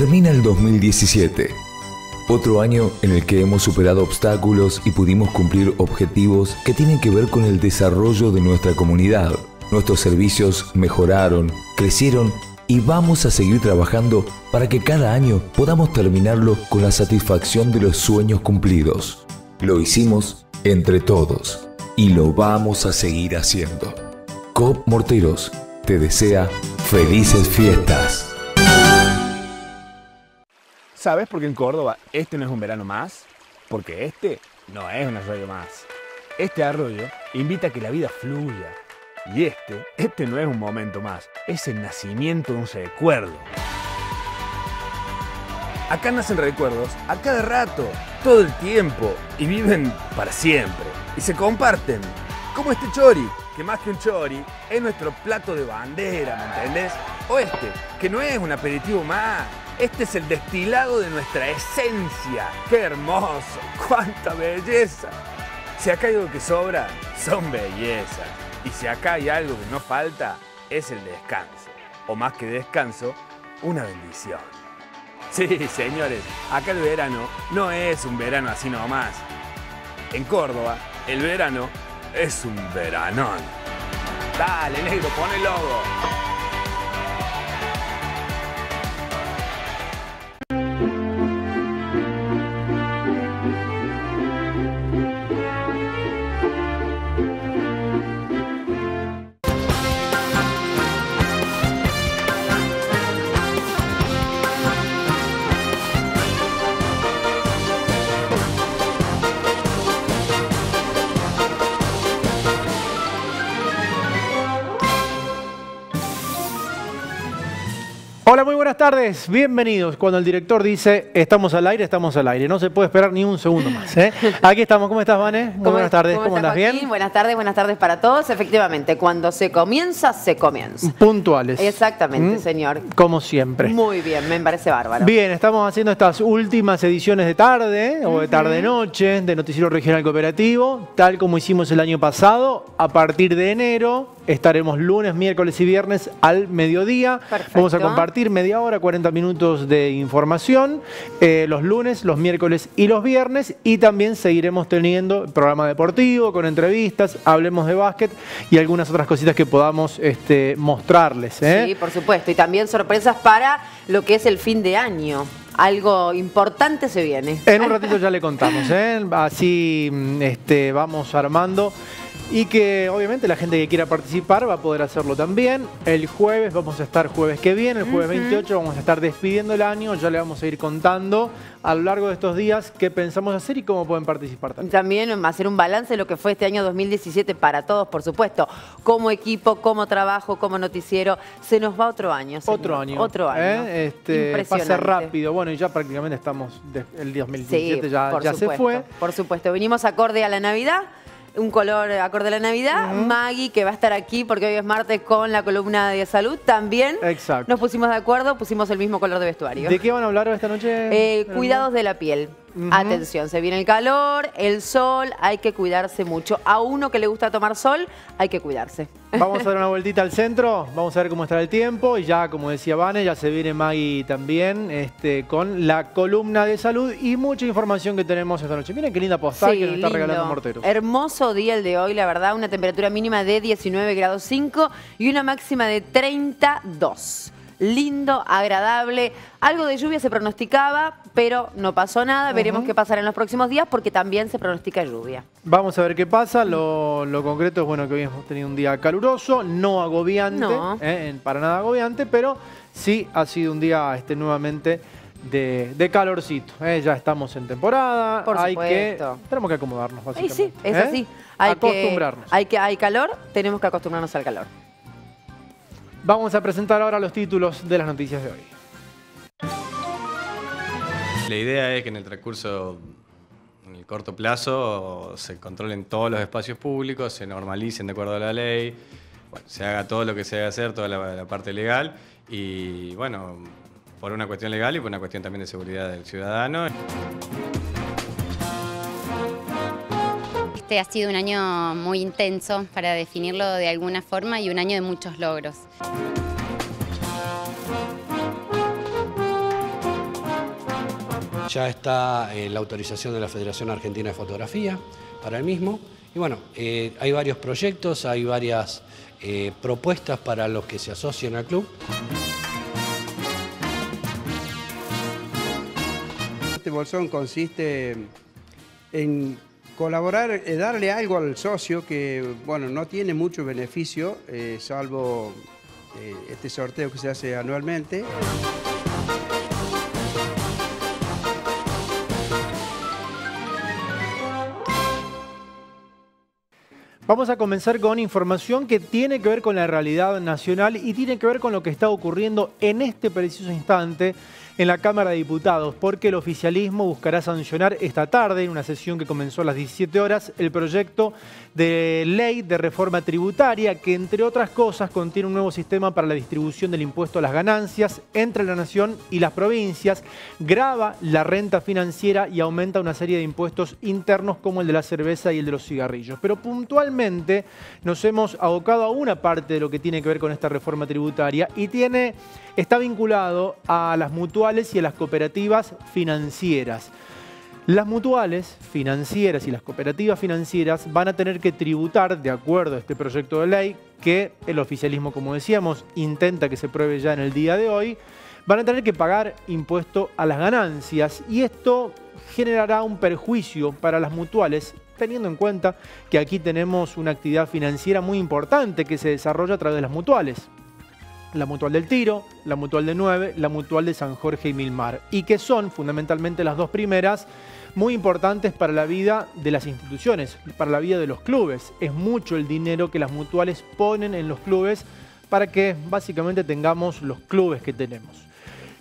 Termina el 2017. Otro año en el que hemos superado obstáculos y pudimos cumplir objetivos que tienen que ver con el desarrollo de nuestra comunidad. Nuestros servicios mejoraron, crecieron y vamos a seguir trabajando para que cada año podamos terminarlo con la satisfacción de los sueños cumplidos. Lo hicimos entre todos y lo vamos a seguir haciendo. COP Morteros te desea felices fiestas. ¿Sabes por qué en Córdoba este no es un verano más? Porque este no es un arroyo más. Este arroyo invita a que la vida fluya. Y este, este no es un momento más, es el nacimiento de un recuerdo. Acá nacen recuerdos a cada rato, todo el tiempo, y viven para siempre. Y se comparten, como este chori, que más que un chori, es nuestro plato de bandera, ¿me entendés? O este, que no es un aperitivo más, este es el destilado de nuestra esencia. ¡Qué hermoso! ¡Cuánta belleza! Si acá hay algo que sobra, son bellezas. Y si acá hay algo que no falta, es el descanso. O más que descanso, una bendición. Sí, señores, acá el verano no es un verano así nomás. En Córdoba, el verano es un veranón. Dale, negro, pon el logo. Tardes, bienvenidos. Cuando el director dice estamos al aire, estamos al aire. No se puede esperar ni un segundo más. ¿eh? Aquí estamos, ¿cómo estás, Vane? Muy buenas tardes, ¿cómo, estás, andas? ¿Bien? Buenas tardes, buenas tardes para todos. Efectivamente, cuando se comienza, se comienza. Puntuales. Exactamente, ¿Mm? señor. Como siempre. Muy bien, me parece bárbaro. Bien, estamos haciendo estas últimas ediciones de tarde o de tarde-noche de Noticiero Regional Cooperativo, tal como hicimos el año pasado. A partir de enero estaremos lunes, miércoles y viernes al mediodía. Perfecto. Vamos a compartir media hora, 40 minutos de información eh, los lunes, los miércoles y los viernes. Y también seguiremos teniendo programa deportivo con entrevistas, hablemos de básquet y algunas otras cositas que podamos este, mostrarles. ¿eh? Sí, por supuesto. Y también sorpresas para lo que es el fin de año. Algo importante se viene. En un ratito ya le contamos, ¿eh? así mm, este, vamos armando. Y que obviamente la gente que quiera participar va a poder hacerlo también. El jueves vamos a estar jueves que viene, el jueves 28 vamos a estar despidiendo el año. Ya le vamos a ir contando a lo largo de estos días qué pensamos hacer y cómo pueden participar también. También hacer un balance de lo que fue este año 2017 para todos, por supuesto. Como equipo, como trabajo, como noticiero. Se nos va otro año. señor. Otro año. Otro año. ¿eh? Este, pasa rápido. Bueno, y ya prácticamente estamos, el 2017 Sí, ya, ya se fue. Por supuesto. Venimos acorde a la Navidad. Un color acorde a la Navidad. Maggie, que va a estar aquí porque hoy es martes con la columna de salud, también. Exacto. Nos pusimos de acuerdo, pusimos el mismo color de vestuario. ¿De qué van a hablar esta noche? Eh, cuidados de la piel. Atención, se viene el calor, el sol, hay que cuidarse mucho. A uno que le gusta tomar sol, hay que cuidarse. Vamos a dar una vueltita al centro, vamos a ver cómo está el tiempo y ya, como decía Vane, ya se viene Maggie también este, con la columna de salud y mucha información que tenemos esta noche. Miren qué linda postal que nos está lindo. regalando Morteros. Hermoso día el de hoy, la verdad, una temperatura mínima de 19 grados 5 y una máxima de 32. Lindo, agradable. Algo de lluvia se pronosticaba, pero no pasó nada. Veremos qué pasará en los próximos días porque también se pronostica lluvia. Vamos a ver qué pasa. Lo, lo concreto es bueno que hoy hemos tenido un día caluroso, no agobiante, No. eh, para nada agobiante, pero sí ha sido un día este, nuevamente de, de calorcito. eh. Ya estamos en temporada, Por hay que tenemos que acomodarnos Y básicamente. sí, es ¿eh? así. Hay Acostumbrarnos. Que, hay, que, hay calor, tenemos que acostumbrarnos al calor. Vamos a presentar ahora los títulos de las noticias de hoy. La idea es que en el transcurso, en el corto plazo, se controlen todos los espacios públicos, se normalicen de acuerdo a la ley, se haga todo lo que se debe hacer, toda la parte legal y, bueno, por una cuestión legal y por una cuestión también de seguridad del ciudadano. Este ha sido un año muy intenso, para definirlo de alguna forma, y un año de muchos logros. Ya está eh, la autorización de la Federación Argentina de Fotografía para el mismo. Y bueno, eh, hay varios proyectos, hay varias eh, propuestas para los que se asocian al club. Este bolsón consiste en colaborar, eh, darle algo al socio que, bueno, no tiene mucho beneficio, eh, salvo eh, este sorteo que se hace anualmente. Vamos a comenzar con información que tiene que ver con la realidad nacional y tiene que ver con lo que está ocurriendo en este preciso instante en la Cámara de Diputados, porque el oficialismo buscará sancionar esta tarde, en una sesión que comenzó a las 17 horas, el proyecto de ley de reforma tributaria que, entre otras cosas, contiene un nuevo sistema para la distribución del impuesto a las ganancias entre la nación y las provincias, grava la renta financiera y aumenta una serie de impuestos internos como el de la cerveza y el de los cigarrillos. Pero puntualmente nos hemos abocado a una parte de lo que tiene que ver con esta reforma tributaria y tiene, está vinculado a las mutuales y a las cooperativas financieras. Las mutuales financieras y las cooperativas financieras van a tener que tributar, de acuerdo a este proyecto de ley, que el oficialismo, como decíamos, intenta que se pruebe ya en el día de hoy, van a tener que pagar impuesto a las ganancias y esto generará un perjuicio para las mutuales, teniendo en cuenta que aquí tenemos una actividad financiera muy importante que se desarrolla a través de las mutuales. La Mutual del Tiro, la Mutual de 9, la Mutual de San Jorge y Milmar, y que son fundamentalmente las dos primeras muy importantes para la vida de las instituciones, para la vida de los clubes. Es mucho el dinero que las mutuales ponen en los clubes para que básicamente tengamos los clubes que tenemos.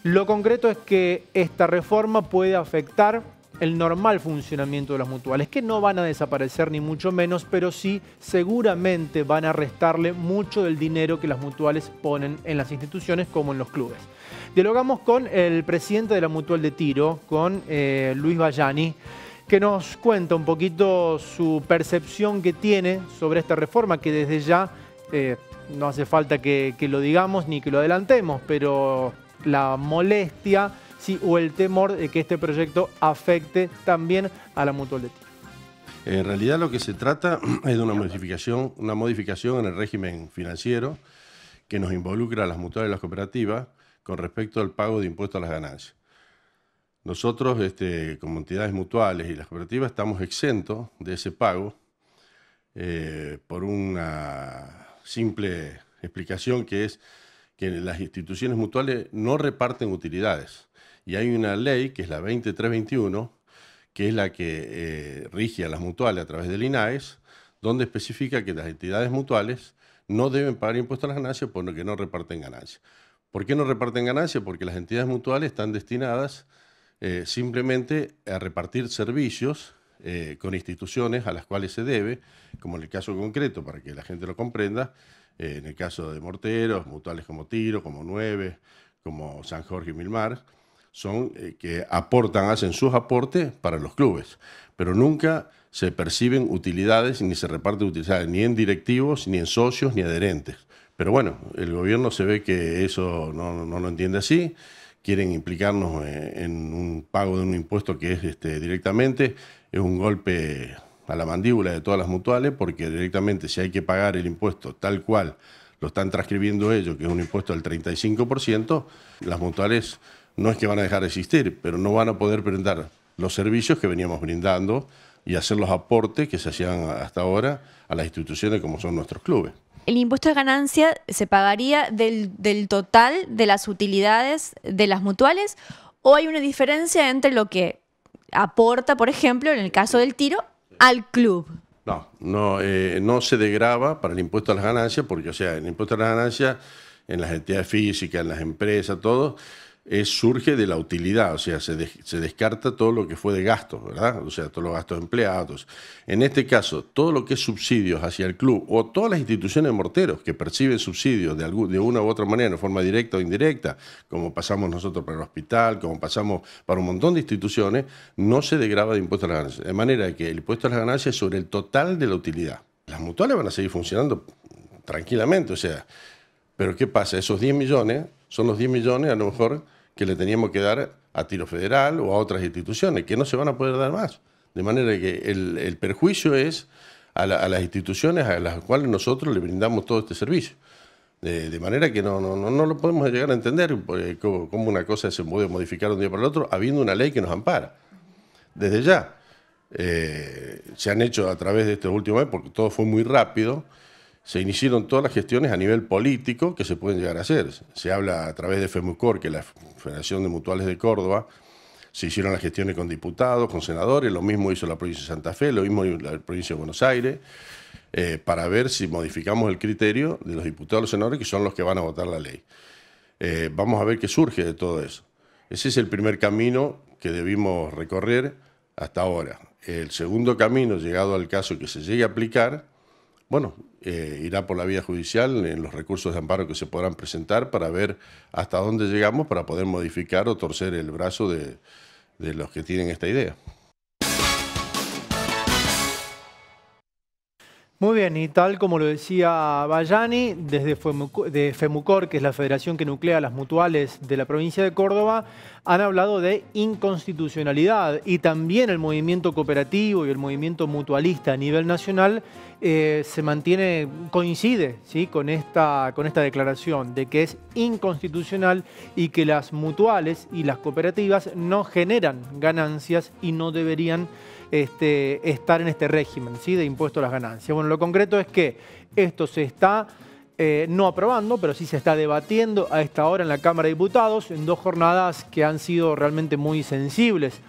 Lo concreto es que esta reforma puede afectar el normal funcionamiento de las mutuales, que no van a desaparecer ni mucho menos, pero sí seguramente van a restarle mucho del dinero que las mutuales ponen en las instituciones como en los clubes. Dialogamos con el presidente de la Mutual de Tiro, con eh, Luis Bayani, que nos cuenta un poquito su percepción que tiene sobre esta reforma, que desde ya eh, no hace falta que lo digamos ni que lo adelantemos, pero la molestia sí, o el temor de que este proyecto afecte también a la mutual de tiro. En realidad lo que se trata es de una modificación, una modificación en el régimen financiero que nos involucra a las mutuales y las cooperativas con respecto al pago de impuestos a las ganancias. Nosotros, este, como entidades mutuales y las cooperativas, estamos exentos de ese pago eh, por una simple explicación que es que las instituciones mutuales no reparten utilidades. Y hay una ley, que es la 2321, que es la que eh, rige a las mutuales a través del INAES, donde especifica que las entidades mutuales no deben pagar impuestos a las ganancias porque no reparten ganancias. ¿Por qué no reparten ganancias? Porque las entidades mutuales están destinadas eh, simplemente a repartir servicios eh, con instituciones a las cuales se debe, como en el caso concreto, para que la gente lo comprenda, en el caso de morteros, mutuales como Tiro, como Nueve, como San Jorge y Milmar, son eh, que aportan, hacen sus aportes para los clubes, pero nunca se perciben utilidades ni se reparten utilidades ni en directivos, ni en socios, ni adherentes. Pero bueno, el gobierno se ve que eso no, lo entiende así, quieren implicarnos eh, en un pago de un impuesto que es este, directamente, es un golpe a la mandíbula de todas las mutuales, porque directamente si hay que pagar el impuesto tal cual lo están transcribiendo ellos, que es un impuesto del 35%, las mutuales no es que van a dejar de existir, pero no van a poder brindar los servicios que veníamos brindando y hacer los aportes que se hacían hasta ahora a las instituciones como son nuestros clubes. El impuesto de ganancia se pagaría del, total de las utilidades de las mutuales o hay una diferencia entre lo que aporta, por ejemplo, en el caso del tiro, al club. No, no, eh, no se degrava para el impuesto a las ganancias, porque, o sea, el impuesto a las ganancias en las entidades físicas, en las empresas, todo, surge de la utilidad, o sea, se, descarta todo lo que fue de gasto, ¿verdad? O sea, todos los gastos empleados. En este caso, todo lo que es subsidios hacia el club o todas las instituciones morteros que perciben subsidios de, una u otra manera, de forma directa o indirecta, como pasamos nosotros para el hospital, como pasamos para un montón de instituciones, no se degrava de impuesto a las ganancias. De manera que el impuesto a las ganancias es sobre el total de la utilidad. Las mutuales van a seguir funcionando tranquilamente, o sea, pero ¿qué pasa? Esos 10 millones son los 10 millones a lo mejor que le teníamos que dar a Tiro Federal o a otras instituciones, que no se van a poder dar más. De manera que el, perjuicio es a, las instituciones a las cuales nosotros le brindamos todo este servicio. De, manera que no, no, no, lo podemos llegar a entender cómo, una cosa se puede modificar un día para el otro, habiendo una ley que nos ampara. Desde ya, eh, se han hecho a través de este último mes, porque todo fue muy rápido, se iniciaron todas las gestiones a nivel político que se pueden llegar a hacer. Se habla a través de FEMUCOR, que es la Federación de Mutuales de Córdoba, se hicieron las gestiones con diputados, con senadores, lo mismo hizo la provincia de Santa Fe, lo mismo hizo la provincia de Buenos Aires, eh, para ver si modificamos el criterio de los diputados y los senadores, que son los que van a votar la ley. Eh, vamos a ver qué surge de todo eso. Ese es el primer camino que debimos recorrer hasta ahora. El segundo camino, llegado al caso que se llegue a aplicar, bueno, eh, irá por la vía judicial en los recursos de amparo que se podrán presentar para ver hasta dónde llegamos para poder modificar o torcer el brazo de los que tienen esta idea. Muy bien, y tal como lo decía Bayani, desde FEMUCOR, que es la federación que nuclea las mutuales de la provincia de Córdoba, han hablado de inconstitucionalidad y también el movimiento cooperativo y el movimiento mutualista a nivel nacional eh, se mantiene, coincide ¿sí? con, esta, con esta declaración de que es inconstitucional y que las mutuales y las cooperativas no generan ganancias y no deberían este, estar en este régimen ¿sí? de impuesto a las ganancias. Bueno, lo concreto es que esto se está eh, no aprobando, pero sí se está debatiendo a esta hora en la Cámara de Diputados en dos jornadas que han sido realmente muy sensibles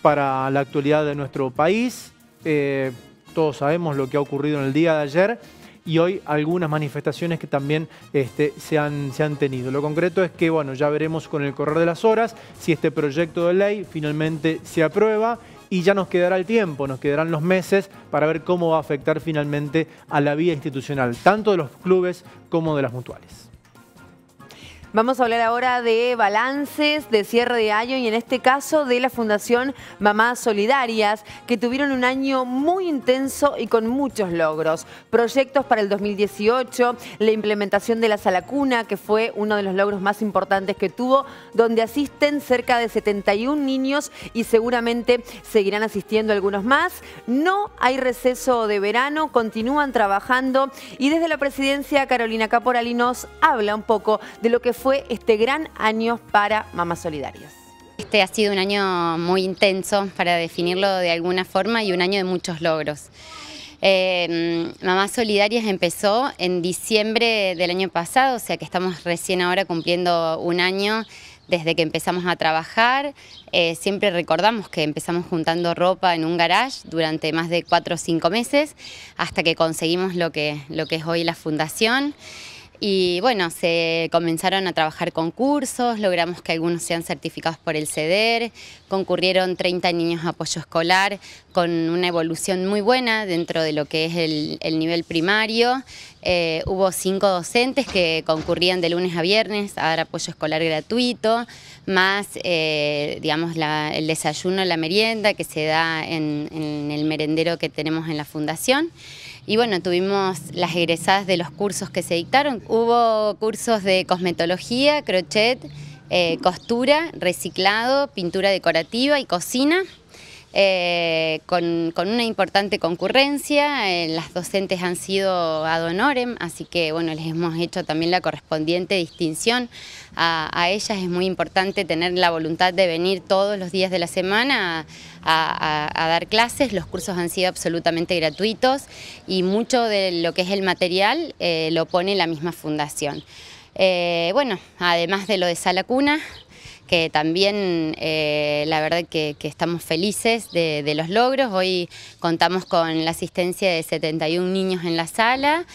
para la actualidad de nuestro país. Eh, todos sabemos lo que ha ocurrido en el día de ayer y hoy algunas manifestaciones que también este, se, han, se han tenido. Lo concreto es que, bueno, ya veremos con el correr de las horas si este proyecto de ley finalmente se aprueba y ya nos quedará el tiempo, nos quedarán los meses para ver cómo va a afectar finalmente a la vía institucional, tanto de los clubes como de las mutuales. Vamos a hablar ahora de balances de cierre de año y en este caso de la Fundación Mamás Solidarias, que tuvieron un año muy intenso y con muchos logros. Proyectos para el 2018, la implementación de la sala cuna, que fue uno de los logros más importantes que tuvo, donde asisten cerca de 71 niños y seguramente seguirán asistiendo algunos más. No hay receso de verano, continúan trabajando y desde la presidencia Carolina Caporali nos habla un poco de lo que fue fue este gran año para Mamás Solidarias? Este ha sido un año muy intenso, para definirlo de alguna forma, y un año de muchos logros. Eh, Mamás Solidarias empezó en diciembre del año pasado, o sea que estamos recién ahora cumpliendo un año desde que empezamos a trabajar. Eh, siempre recordamos que empezamos juntando ropa en un garage durante más de cuatro o cinco meses hasta que conseguimos lo que, lo que es hoy la fundación. Y bueno, se comenzaron a trabajar concursos, logramos que algunos sean certificados por el CEDER, concurrieron 30 niños a apoyo escolar con una evolución muy buena dentro de lo que es el, nivel primario. Eh, hubo cinco docentes que concurrían de lunes a viernes a dar apoyo escolar gratuito, más eh, digamos el desayuno, la merienda que se da en, en el merendero que tenemos en la fundación. Y bueno, tuvimos las egresadas de los cursos que se dictaron. Hubo cursos de cosmetología, crochet, eh, costura, reciclado, pintura decorativa y cocina. Eh, con, una importante concurrencia. Eh, las docentes han sido ad honorem, así que bueno, les hemos hecho también la correspondiente distinción a, ellas. Es muy importante tener la voluntad de venir todos los días de la semana a, dar clases. Los cursos han sido absolutamente gratuitos y mucho de lo que es el material eh, lo pone la misma fundación. bueno, además de lo de Sala Cuna, que también eh, la verdad que, estamos felices de, los logros. Hoy contamos con la asistencia de 71 niños en la sala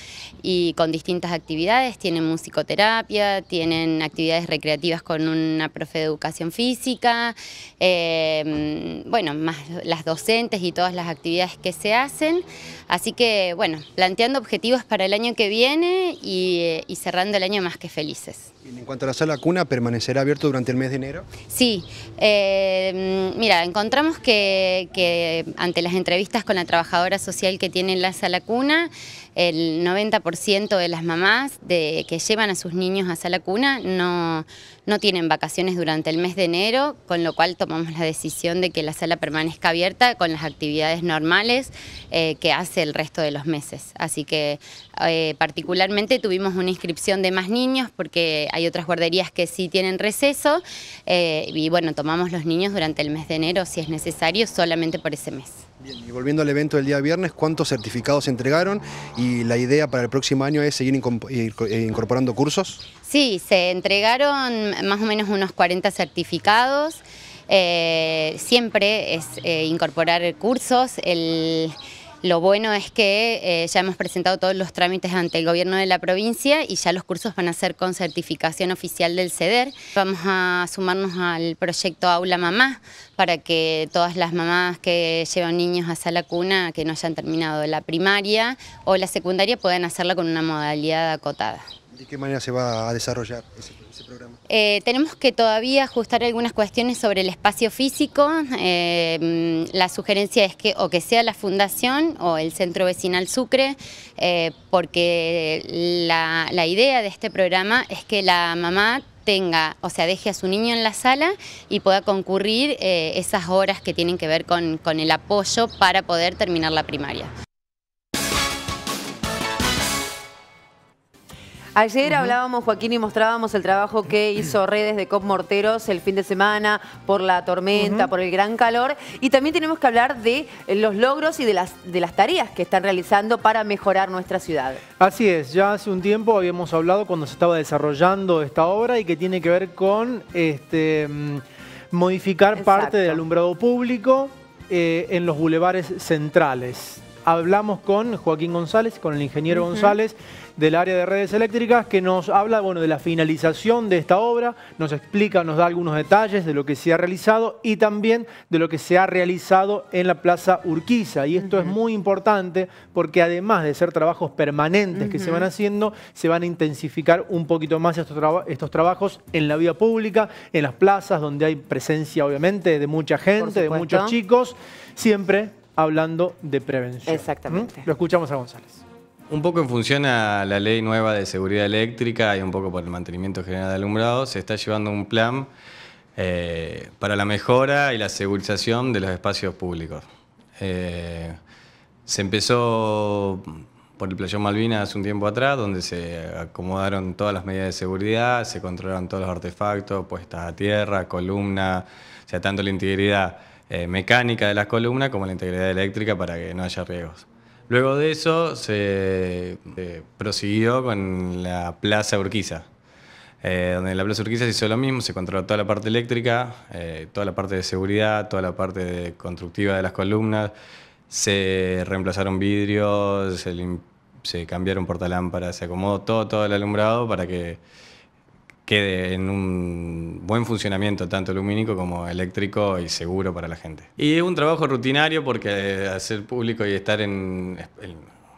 y con distintas actividades. Tienen musicoterapia, tienen actividades recreativas con una profe de educación física, eh, bueno, más las docentes y todas las actividades que se hacen. Así que, bueno, planteando objetivos para el año que viene y, cerrando el año más que felices. En cuanto a la sala cuna, ¿permanecerá abierto durante el mes de Sí, eh, mira, encontramos que, ante las entrevistas con la trabajadora social que tiene la sala cuna, el 90% de las mamás que llevan a sus niños a sala cuna no, no tienen vacaciones durante el mes de enero, con lo cual tomamos la decisión de que la sala permanezca abierta con las actividades normales eh, que hace el resto de los meses. Así que eh, particularmente tuvimos una inscripción de más niños porque hay otras guarderías que sí tienen receso eh, y bueno, tomamos los niños durante el mes de enero si es necesario solamente por ese mes. Bien, y volviendo al evento del día viernes, ¿cuántos certificados se entregaron? Y la idea para el próximo año es seguir incorporando cursos. Sí, se entregaron más o menos unos 40 certificados. Eh, siempre es eh, incorporar cursos. Lo bueno es que eh, ya hemos presentado todos los trámites ante el gobierno de la provincia y ya los cursos van a ser con certificación oficial del CEDER. Vamos a sumarnos al proyecto Aula Mamá para que todas las mamás que llevan niños a sala cuna que no hayan terminado la primaria o la secundaria puedan hacerla con una modalidad acotada. ¿De qué manera se va a desarrollar ese, programa? Eh, tenemos que todavía ajustar algunas cuestiones sobre el espacio físico. Eh, la sugerencia es que o que sea la fundación o el Centro Vecinal Sucre, eh, porque la, idea de este programa es que la mamá tenga, o sea, deje a su niño en la sala y pueda concurrir esas horas que tienen que ver con el apoyo para poder terminar la primaria. Ayer hablábamos, Joaquín, y mostrábamos el trabajo que hizo Redes de COP Morteros el fin de semana por la tormenta, por el gran calor. Y también tenemos que hablar de los logros y de las, de las tareas que están realizando para mejorar nuestra ciudad. Así es, ya hace un tiempo habíamos hablado cuando se estaba desarrollando esta obra y que tiene que ver con este, mm, modificar parte del alumbrado público eh, en los bulevares centrales. Hablamos con Joaquín González, con el ingeniero González, del área de redes eléctricas que nos habla bueno, de la finalización de esta obra, nos explica, nos da algunos detalles de lo que se ha realizado y también de lo que se ha realizado en la Plaza Urquiza. Y esto es muy importante porque además de ser trabajos permanentes que se van haciendo, se van a intensificar un poquito más estos, estos trabajos en la vía pública, en las plazas donde hay presencia obviamente de mucha gente, de muchos chicos, siempre hablando de prevención. Exactamente. Lo escuchamos a González. Un poco en función a la ley nueva de seguridad eléctrica y un poco por el mantenimiento general de alumbrado, se está llevando un plan eh, para la mejora y la segurización de los espacios públicos. Eh, se empezó por el Playón Malvinas hace un tiempo atrás, donde se acomodaron todas las medidas de seguridad, se controlaron todos los artefactos, puestas a tierra, columna, o sea, tanto la integridad eh, mecánica de las columnas como la integridad eléctrica para que no haya riesgos. Luego de eso se eh, prosiguió con la Plaza Urquiza, eh, donde en la Plaza Urquiza se hizo lo mismo, se controló toda la parte eléctrica, eh, toda la parte de seguridad, toda la parte constructiva de las columnas, se reemplazaron vidrios, se, cambiaron portalámparas, se acomodó todo el alumbrado para que quede en un buen funcionamiento tanto lumínico como eléctrico y seguro para la gente. Y es un trabajo rutinario porque hacer público y estar en,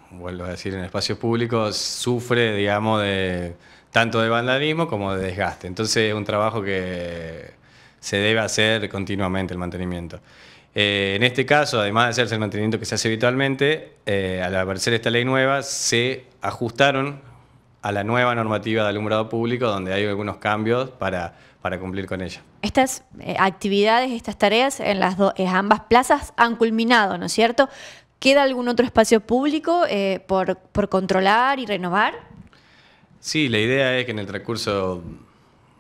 vuelvo a decir, en espacios públicos sufre, digamos, de tanto de vandalismo como de desgaste. Entonces es un trabajo que se debe hacer continuamente el mantenimiento. Eh, en este caso, además de hacerse el mantenimiento que se hace habitualmente, eh, al aparecer esta ley nueva, se ajustaron a la nueva normativa de alumbrado público, donde hay algunos cambios para, para cumplir con ella. Estas eh, actividades, estas tareas en las ambas plazas han culminado, ¿no es cierto? ¿Queda algún otro espacio público eh, por, por, controlar y renovar? Sí, la idea es que en el transcurso,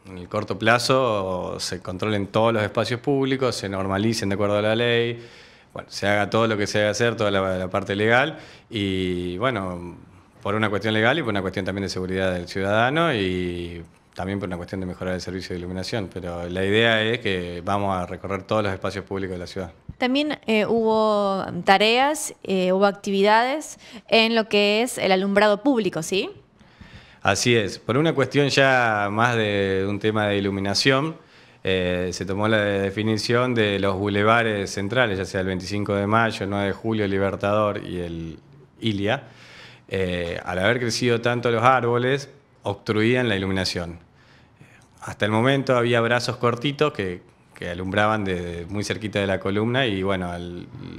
en el corto plazo, se controlen todos los espacios públicos, se normalicen de acuerdo a la ley, bueno, se haga todo lo que se debe hacer, toda la parte legal y bueno, por una cuestión legal y por una cuestión también de seguridad del ciudadano y también por una cuestión de mejorar el servicio de iluminación. Pero la idea es que vamos a recorrer todos los espacios públicos de la ciudad. También eh, hubo tareas, eh, hubo actividades en lo que es el alumbrado público, ¿sí? Así es. Por una cuestión ya más de un tema de iluminación, eh, se tomó la definición de los bulevares centrales, ya sea el 25 de mayo, el 9 de julio, el Libertador y el Ilia eh, al haber crecido tanto los árboles, obstruían la iluminación. Hasta el momento había brazos cortitos que, alumbraban desde muy cerquita de la columna y bueno,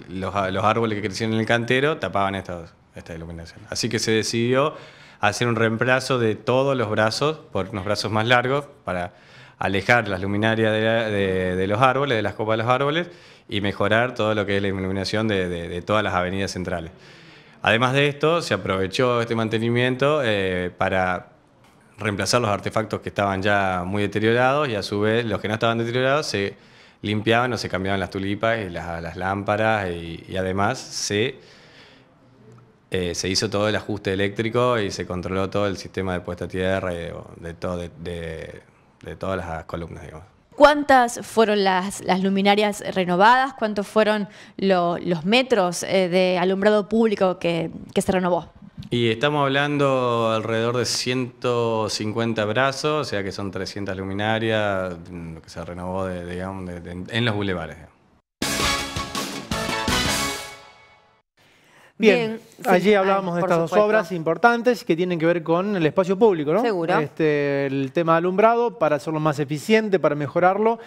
los, árboles que crecían en el cantero tapaban esta iluminación. Así que se decidió hacer un reemplazo de todos los brazos por unos brazos más largos para alejar las luminarias de, la- de- de los árboles, de las copas de los árboles, y mejorar todo lo que es la iluminación de, de- de todas las avenidas centrales. Además de esto, se aprovechó este mantenimiento eh, para reemplazar los artefactos que estaban ya muy deteriorados y a su vez los que no estaban deteriorados se limpiaban o se cambiaban las tulipas y las, lámparas y, además se, eh, se hizo todo el ajuste eléctrico y se controló todo el sistema de puesta a tierra y de- de todas las columnas, digamos. ¿Cuántas fueron las, las luminarias renovadas? ¿Cuántos fueron lo- los metros eh, de alumbrado público que, se renovó? Y estamos hablando alrededor de 150 brazos, o sea que son 300 luminarias, mm, que se renovó de- digamos, de- en los bulevares. Bien, Bien, sí. allí Ah, hablábamos de estas dos supuesto. obras importantes que tienen que ver con el espacio público, ¿no? Seguro. Este, el tema alumbrado para hacerlo más eficiente, para mejorarlo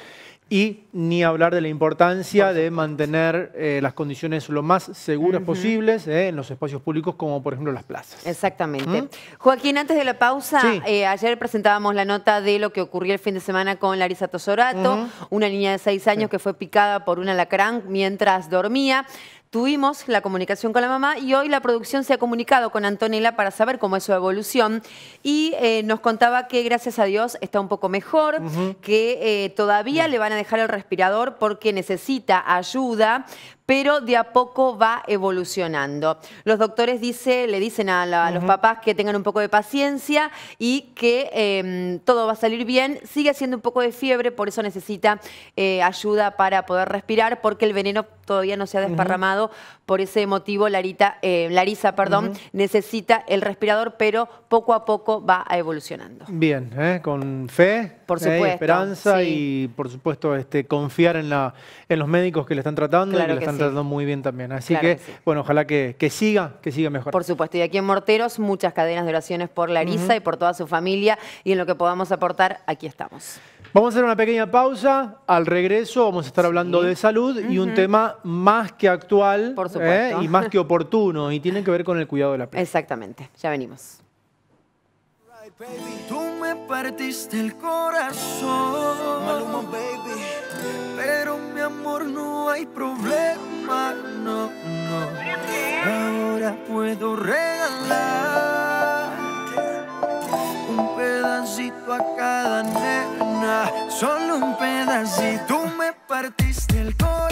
y ni hablar de la importancia de mantener eh, las condiciones lo más seguras posibles eh, en los espacios públicos como por ejemplo las plazas. Exactamente. ¿Mm? Joaquín, antes de la pausa, Sí. eh, ayer presentábamos la nota de lo que ocurrió el fin de semana con Larisa Tosorato, una niña de seis años que fue picada por un alacrán mientras dormía. Tuvimos la comunicación con la mamá y hoy la producción se ha comunicado con Antonella para saber cómo es su evolución. Y eh, nos contaba que gracias a Dios está un poco mejor, que eh, todavía le van a dejar el respirador porque necesita ayuda, pero de a poco va evolucionando. Los doctores dice, le dicen a, la- a los papás que tengan un poco de paciencia y que eh, todo va a salir bien. Sigue haciendo un poco de fiebre, por eso necesita eh, ayuda para poder respirar, porque el veneno todavía no se ha desparramado. Por ese motivo, Larita, eh, Larisa perdón, necesita el respirador, pero poco a poco va evolucionando. Bien, ¿eh? con fe, Por ¿eh? supuesto, esperanza sí. y por supuesto este, confiar en, la, en los médicos que le están tratando y Claro que le que están. Tratando muy bien también. Así Claro que, que sí. bueno, ojalá que, que siga, que siga mejor. Por supuesto, y aquí en Morteros muchas cadenas de oraciones por Larisa y por toda su familia y en lo que podamos aportar, aquí estamos. Vamos a hacer una pequeña pausa. Al regreso vamos a estar hablando de salud y un tema más que actual Por supuesto. ¿eh? y más que oportuno y tiene que ver con el cuidado de la piel. Exactamente, ya venimos. Tú me partiste el corazón. Maluma, baby. Pero mi amor, no hay problema, no, no. Ahora puedo regalar un pedacito a cada nena. Solo un pedacito. Tú me partiste el corazón.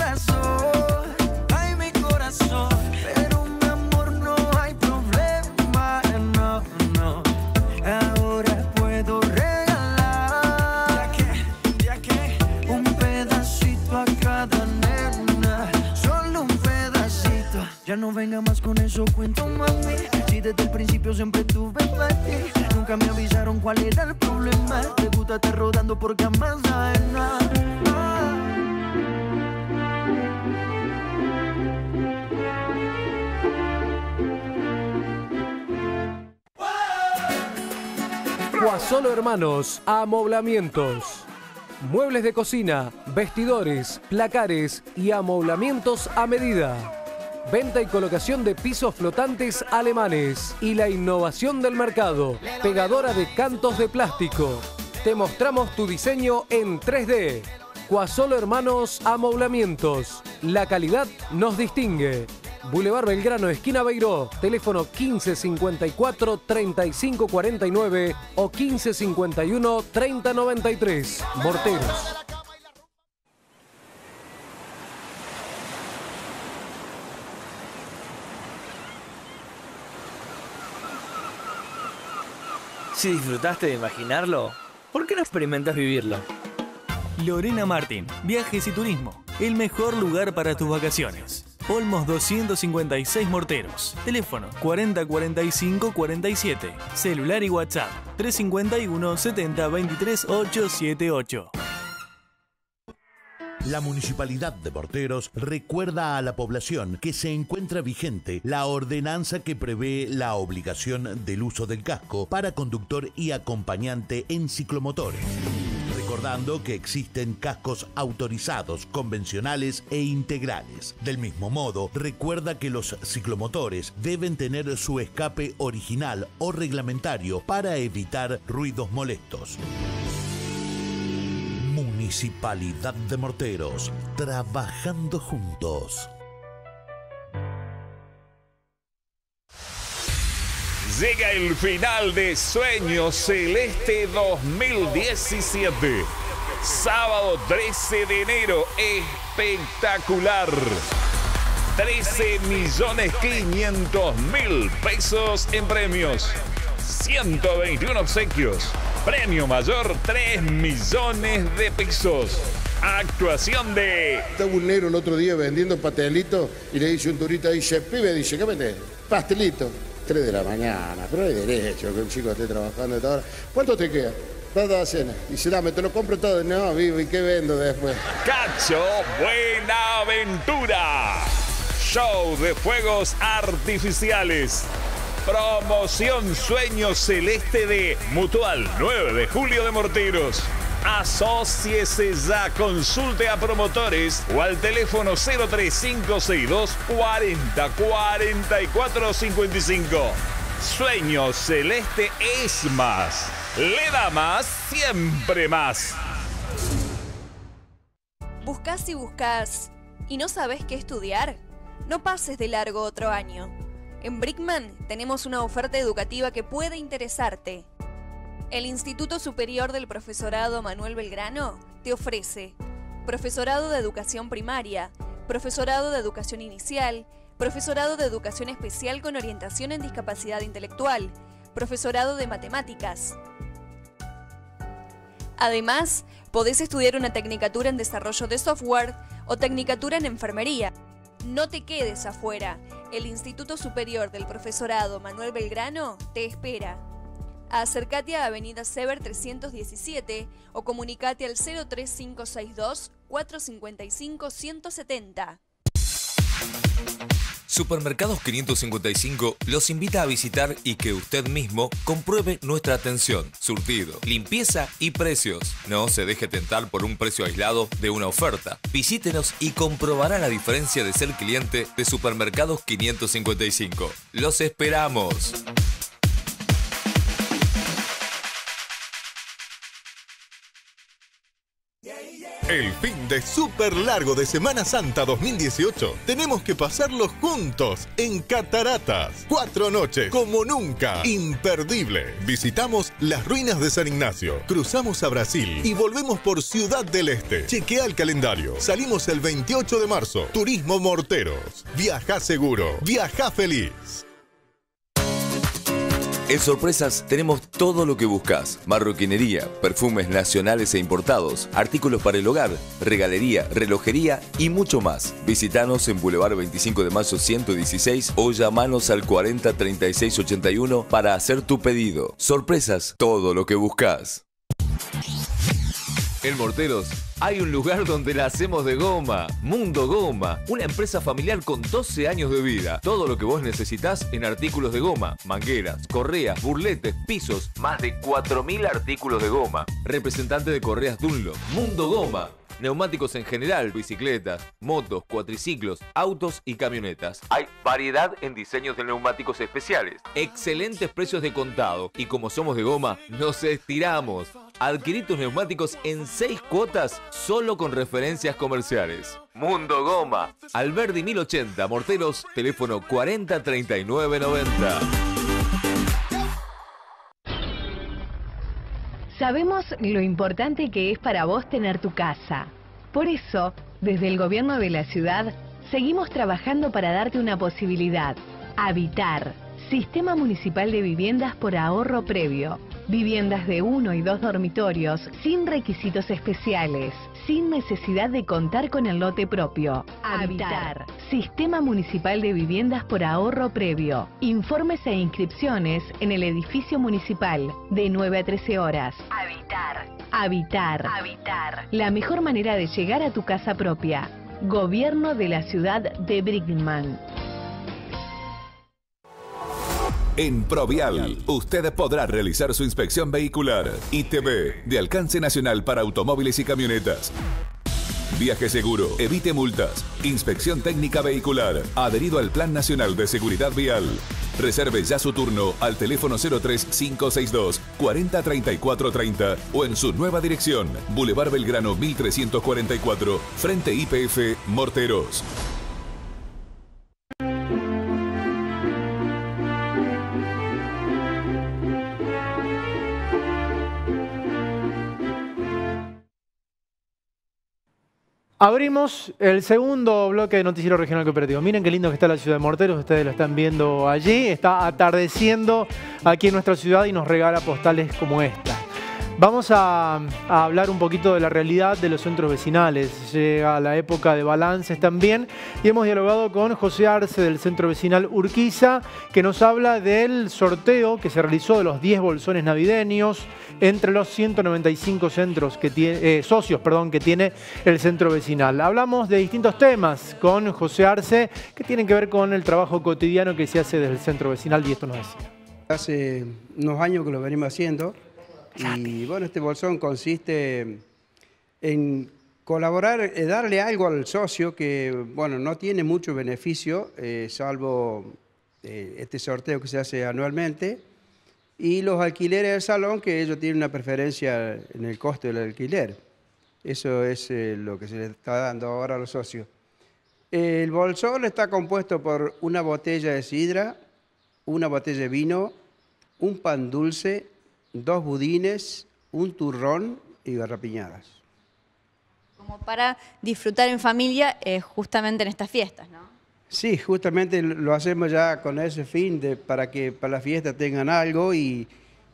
Con eso, cuento mami. Si desde el principio siempre tuve ti, nunca me avisaron cuál era el problema. Te gusta estar rodando da en nada. Guasolo Hermanos, amoblamientos. Muebles de cocina, vestidores, placares y amoblamientos a medida. Venta y colocación de pisos flotantes alemanes y la innovación del mercado. Pegadora de cantos de plástico. Te mostramos tu diseño en 3D. Guasolo Hermanos Amoblamientos. La calidad nos distingue. Boulevard Belgrano, esquina Beiró. Teléfono 1554 3549 o 1551 3093. Morteros. Disfrutaste de imaginarlo, ¿por qué no experimentas vivirlo? Lorena Martín, Viajes y Turismo, el mejor lugar para tus vacaciones. Olmos 256 Morteros. Teléfono 4045 47. Celular y WhatsApp 351 70 23 878. La Municipalidad de Morteros recuerda a la población que se encuentra vigente la ordenanza que prevé la obligación del uso del casco para conductor y acompañante en ciclomotores. Recordando que existen cascos autorizados, convencionales e integrales. Del mismo modo, recuerda que los ciclomotores deben tener su escape original o reglamentario para evitar ruidos molestos. Municipalidad de Morteros, trabajando juntos. Llega el final de Sueño Celeste 2017. Sábado 13 de enero, espectacular. 13 millones 500 mil pesos en premios. 121 obsequios. Premio mayor 3 millones de pesos. Actuación de Estaba un negro el otro día vendiendo pastelitos y le dice un turista, dice, pibe, dice, ¿qué vendés? Pastelito. 3 de la mañana, pero hay derecho que un chico esté trabajando esta hora. ¿Cuánto te queda? Dos docenas. Dice, dame, te lo compro todo. No, vivo, ¿y qué vendo después? Cacho Buenaventura. Show de fuegos artificiales. Promoción Sueño Celeste de Mutual 9 de julio de Morteros. Asociese ya, consulte a promotores o al teléfono 03562 40 44 55. Sueño Celeste es más. Le da más, siempre más. ¿Buscas y buscas y no sabes qué estudiar? No pases de largo otro año. En Brickman tenemos una oferta educativa que puede interesarte. El Instituto Superior del Profesorado Manuel Belgrano te ofrece Profesorado de Educación Primaria, Profesorado de Educación Inicial, Profesorado de Educación Especial con orientación en discapacidad intelectual, Profesorado de Matemáticas. Además, podés estudiar una tecnicatura en desarrollo de software o tecnicatura en enfermería. No te quedes afuera. El Instituto Superior del Profesorado Manuel Belgrano te espera. Acércate a Avenida Sever 317 o comunicate al 03562 455 170. Supermercados 555 los invita a visitar y que usted mismo compruebe nuestra atención, surtido, limpieza y precios. No se deje tentar por un precio aislado de una oferta. Visítenos y comprobará la diferencia de ser cliente de Supermercados 555. Los esperamos. El fin de súper largo de Semana Santa 2018 tenemos que pasarlo juntos en Cataratas. Cuatro noches, como nunca, imperdible. Visitamos las ruinas de San Ignacio, cruzamos a Brasil y volvemos por Ciudad del Este. Chequea el calendario. Salimos el 28 de marzo. Turismo Morteros. Viaja seguro. Viaja feliz. En Sorpresas tenemos todo lo que buscas. Marroquinería, perfumes nacionales e importados, artículos para el hogar, regalería, relojería y mucho más. Visítanos en Boulevard 25 de Mayo 116 o llamanos al 40 36 81 para hacer tu pedido. Sorpresas, todo lo que buscas. En Morteros hay un lugar donde la hacemos de goma. Mundo Goma, una empresa familiar con 12 años de vida. Todo lo que vos necesitas en artículos de goma, mangueras, correas, burletes, pisos, más de 4.000 artículos de goma. Representante de Correas Dunlop. Mundo Goma. Neumáticos en general, bicicletas, motos, cuatriciclos, autos y camionetas. Hay variedad en diseños de neumáticos especiales. Excelentes precios de contado. Y como somos de goma, nos estiramos. Adquirí tus neumáticos en 6 cuotas solo con referencias comerciales. Mundo Goma. Alberdi 1080, Morteros, teléfono 403990. Sabemos lo importante que es para vos tener tu casa. Por eso, desde el gobierno de la ciudad, seguimos trabajando para darte una posibilidad. Habitar. Sistema Municipal de Viviendas por ahorro previo. Viviendas de uno y dos dormitorios sin requisitos especiales, sin necesidad de contar con el lote propio. Habitar. Sistema Municipal de Viviendas por ahorro previo. Informes e inscripciones en el edificio municipal de 9 a 13 horas. Habitar. Habitar. Habitar. La mejor manera de llegar a tu casa propia. Gobierno de la ciudad de Brickman. En Provial, usted podrá realizar su inspección vehicular. ITV, de alcance nacional para automóviles y camionetas. Viaje seguro, evite multas, inspección técnica vehicular, adherido al Plan Nacional de Seguridad Vial. Reserve ya su turno al teléfono 03562 403430 o en su nueva dirección, Boulevard Belgrano 1344, frente IPF Morteros. Abrimos el segundo bloque de Noticiero Regional Cooperativo. Miren qué lindo que está la ciudad de Morteros, ustedes lo están viendo allí. Está atardeciendo aquí en nuestra ciudad y nos regala postales como esta. Vamos a, hablar un poquito de la realidad de los centros vecinales. Llega la época de balances también y hemos dialogado con José Arce del centro vecinal Urquiza que nos habla del sorteo que se realizó de los 10 bolsones navideños entre los 195 centros que tiene, eh, socios perdón, que tiene el centro vecinal. Hablamos de distintos temas con José Arce que tienen que ver con el trabajo cotidiano que se hace desde el centro vecinal y esto nos decía. Hace unos años que lo venimos haciendo y bueno, este bolsón consiste en colaborar, eh, darle algo al socio que, bueno, no tiene mucho beneficio, eh, salvo eh, este sorteo que se hace anualmente, y los alquileres del salón, que ellos tienen una preferencia en el coste del alquiler. Eso es lo que se le está dando ahora a los socios. El bolsón está compuesto por una botella de sidra, una botella de vino, un pan dulce, dos budines, un turrón y garrapiñadas. Como para disfrutar en familia eh, justamente en estas fiestas, ¿no? Sí, justamente lo hacemos ya con ese fin de, para que para la fiesta tengan algo y,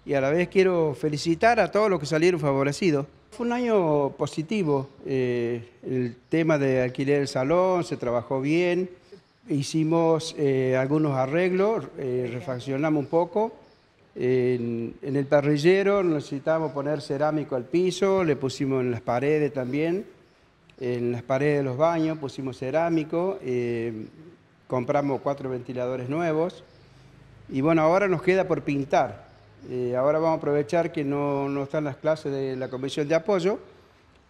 y, a la vez quiero felicitar a todos los que salieron favorecidos. Fue un año positivo, eh, el tema de alquiler del salón se trabajó bien, hicimos eh, algunos arreglos, eh, refaccionamos un poco en, en, el parrillero necesitábamos poner cerámico al piso, le pusimos en las paredes también, en las paredes de los baños pusimos cerámico, eh, compramos cuatro ventiladores nuevos y bueno, ahora nos queda por pintar. Eh, ahora vamos a aprovechar que no, no están las clases de la comisión de apoyo,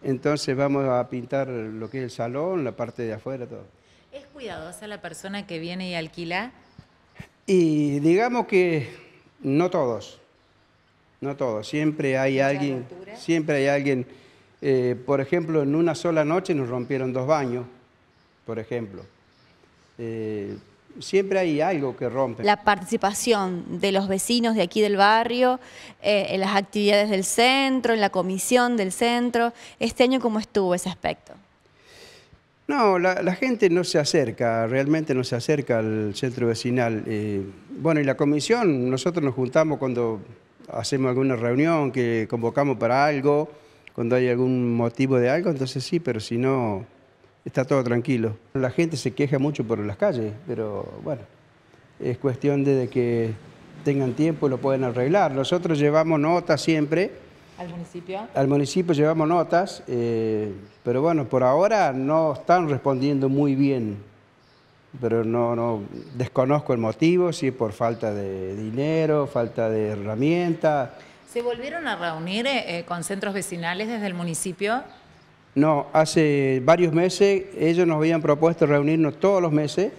entonces vamos a pintar lo que es el salón, la parte de afuera, todo. ¿Es cuidadosa la persona que viene y alquila? Y digamos que no todos, no todos. Siempre hay alguien, siempre hay alguien. Eh, por ejemplo, en una sola noche nos rompieron dos baños, por ejemplo. Eh, siempre hay algo que rompe. La participación de los vecinos de aquí del barrio, eh, en las actividades del centro, en la comisión del centro. Este año, ¿cómo estuvo ese aspecto? No, la, gente no se acerca, realmente no se acerca al centro vecinal. Eh, bueno, y la comisión, nosotros nos juntamos cuando hacemos alguna reunión, que convocamos para algo, cuando hay algún motivo de algo, entonces sí, pero si no, está todo tranquilo. La gente se queja mucho por las calles, pero bueno, es cuestión de que tengan tiempo y lo pueden arreglar. Nosotros llevamos notas siempre ¿Al municipio? Al municipio llevamos notas, eh, pero bueno, por ahora no están respondiendo muy bien. Pero no, no desconozco el motivo, si es por falta de dinero, falta de herramientas. ¿Se volvieron a reunir eh, con centros vecinales desde el municipio? No, hace varios meses ellos nos habían propuesto reunirnos todos los meses,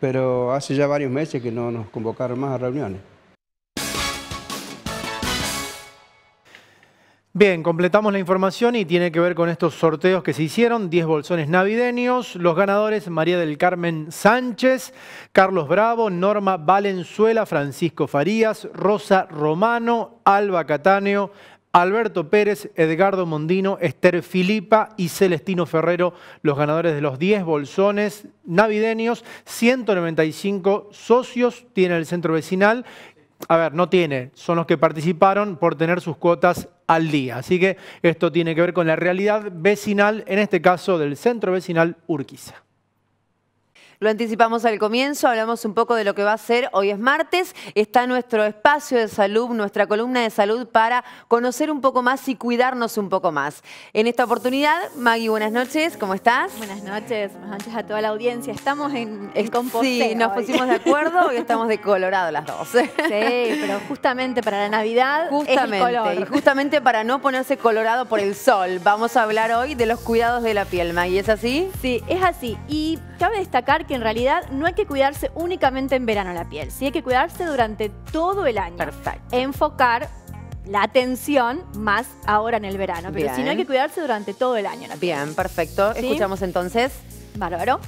pero hace ya varios meses que no nos convocaron más a reuniones. Bien, completamos la información y tiene que ver con estos sorteos que se hicieron, 10 bolsones navideños, los ganadores María del Carmen Sánchez, Carlos Bravo, Norma Valenzuela, Francisco Farías, Rosa Romano, Alba Catáneo, Alberto Pérez, Edgardo Mondino, Esther Filipa y Celestino Ferrero, los ganadores de los 10 bolsones navideños, 195 socios tiene el centro vecinal a ver, no tiene, son los que participaron por tener sus cuotas al día. Así que esto tiene que ver con la realidad vecinal, en este caso del centro vecinal Urquiza. Lo anticipamos al comienzo, hablamos un poco de lo que va a ser. Hoy es martes, está nuestro espacio de salud, nuestra columna de salud para conocer un poco más y cuidarnos un poco más. En esta oportunidad, Maggie, buenas noches, ¿cómo estás? Buenas noches, buenas noches a toda la audiencia. Estamos en, en Sí, Compostela nos hoy. pusimos de acuerdo y estamos de Colorado las dos. Sí, pero justamente para la Navidad es el Justamente, color. y justamente para no ponerse colorado por el sol, vamos a hablar hoy de los cuidados de la piel, Maggie, ¿es así? Sí, es así. Y cabe destacar que en realidad no hay que cuidarse únicamente en verano la piel, sí hay que cuidarse durante todo el año. Perfecto. Enfocar la atención más ahora en el verano, pero si no hay que cuidarse durante todo el año la piel. Bien, perfecto. ¿Sí? Escuchamos entonces. Bárbaro.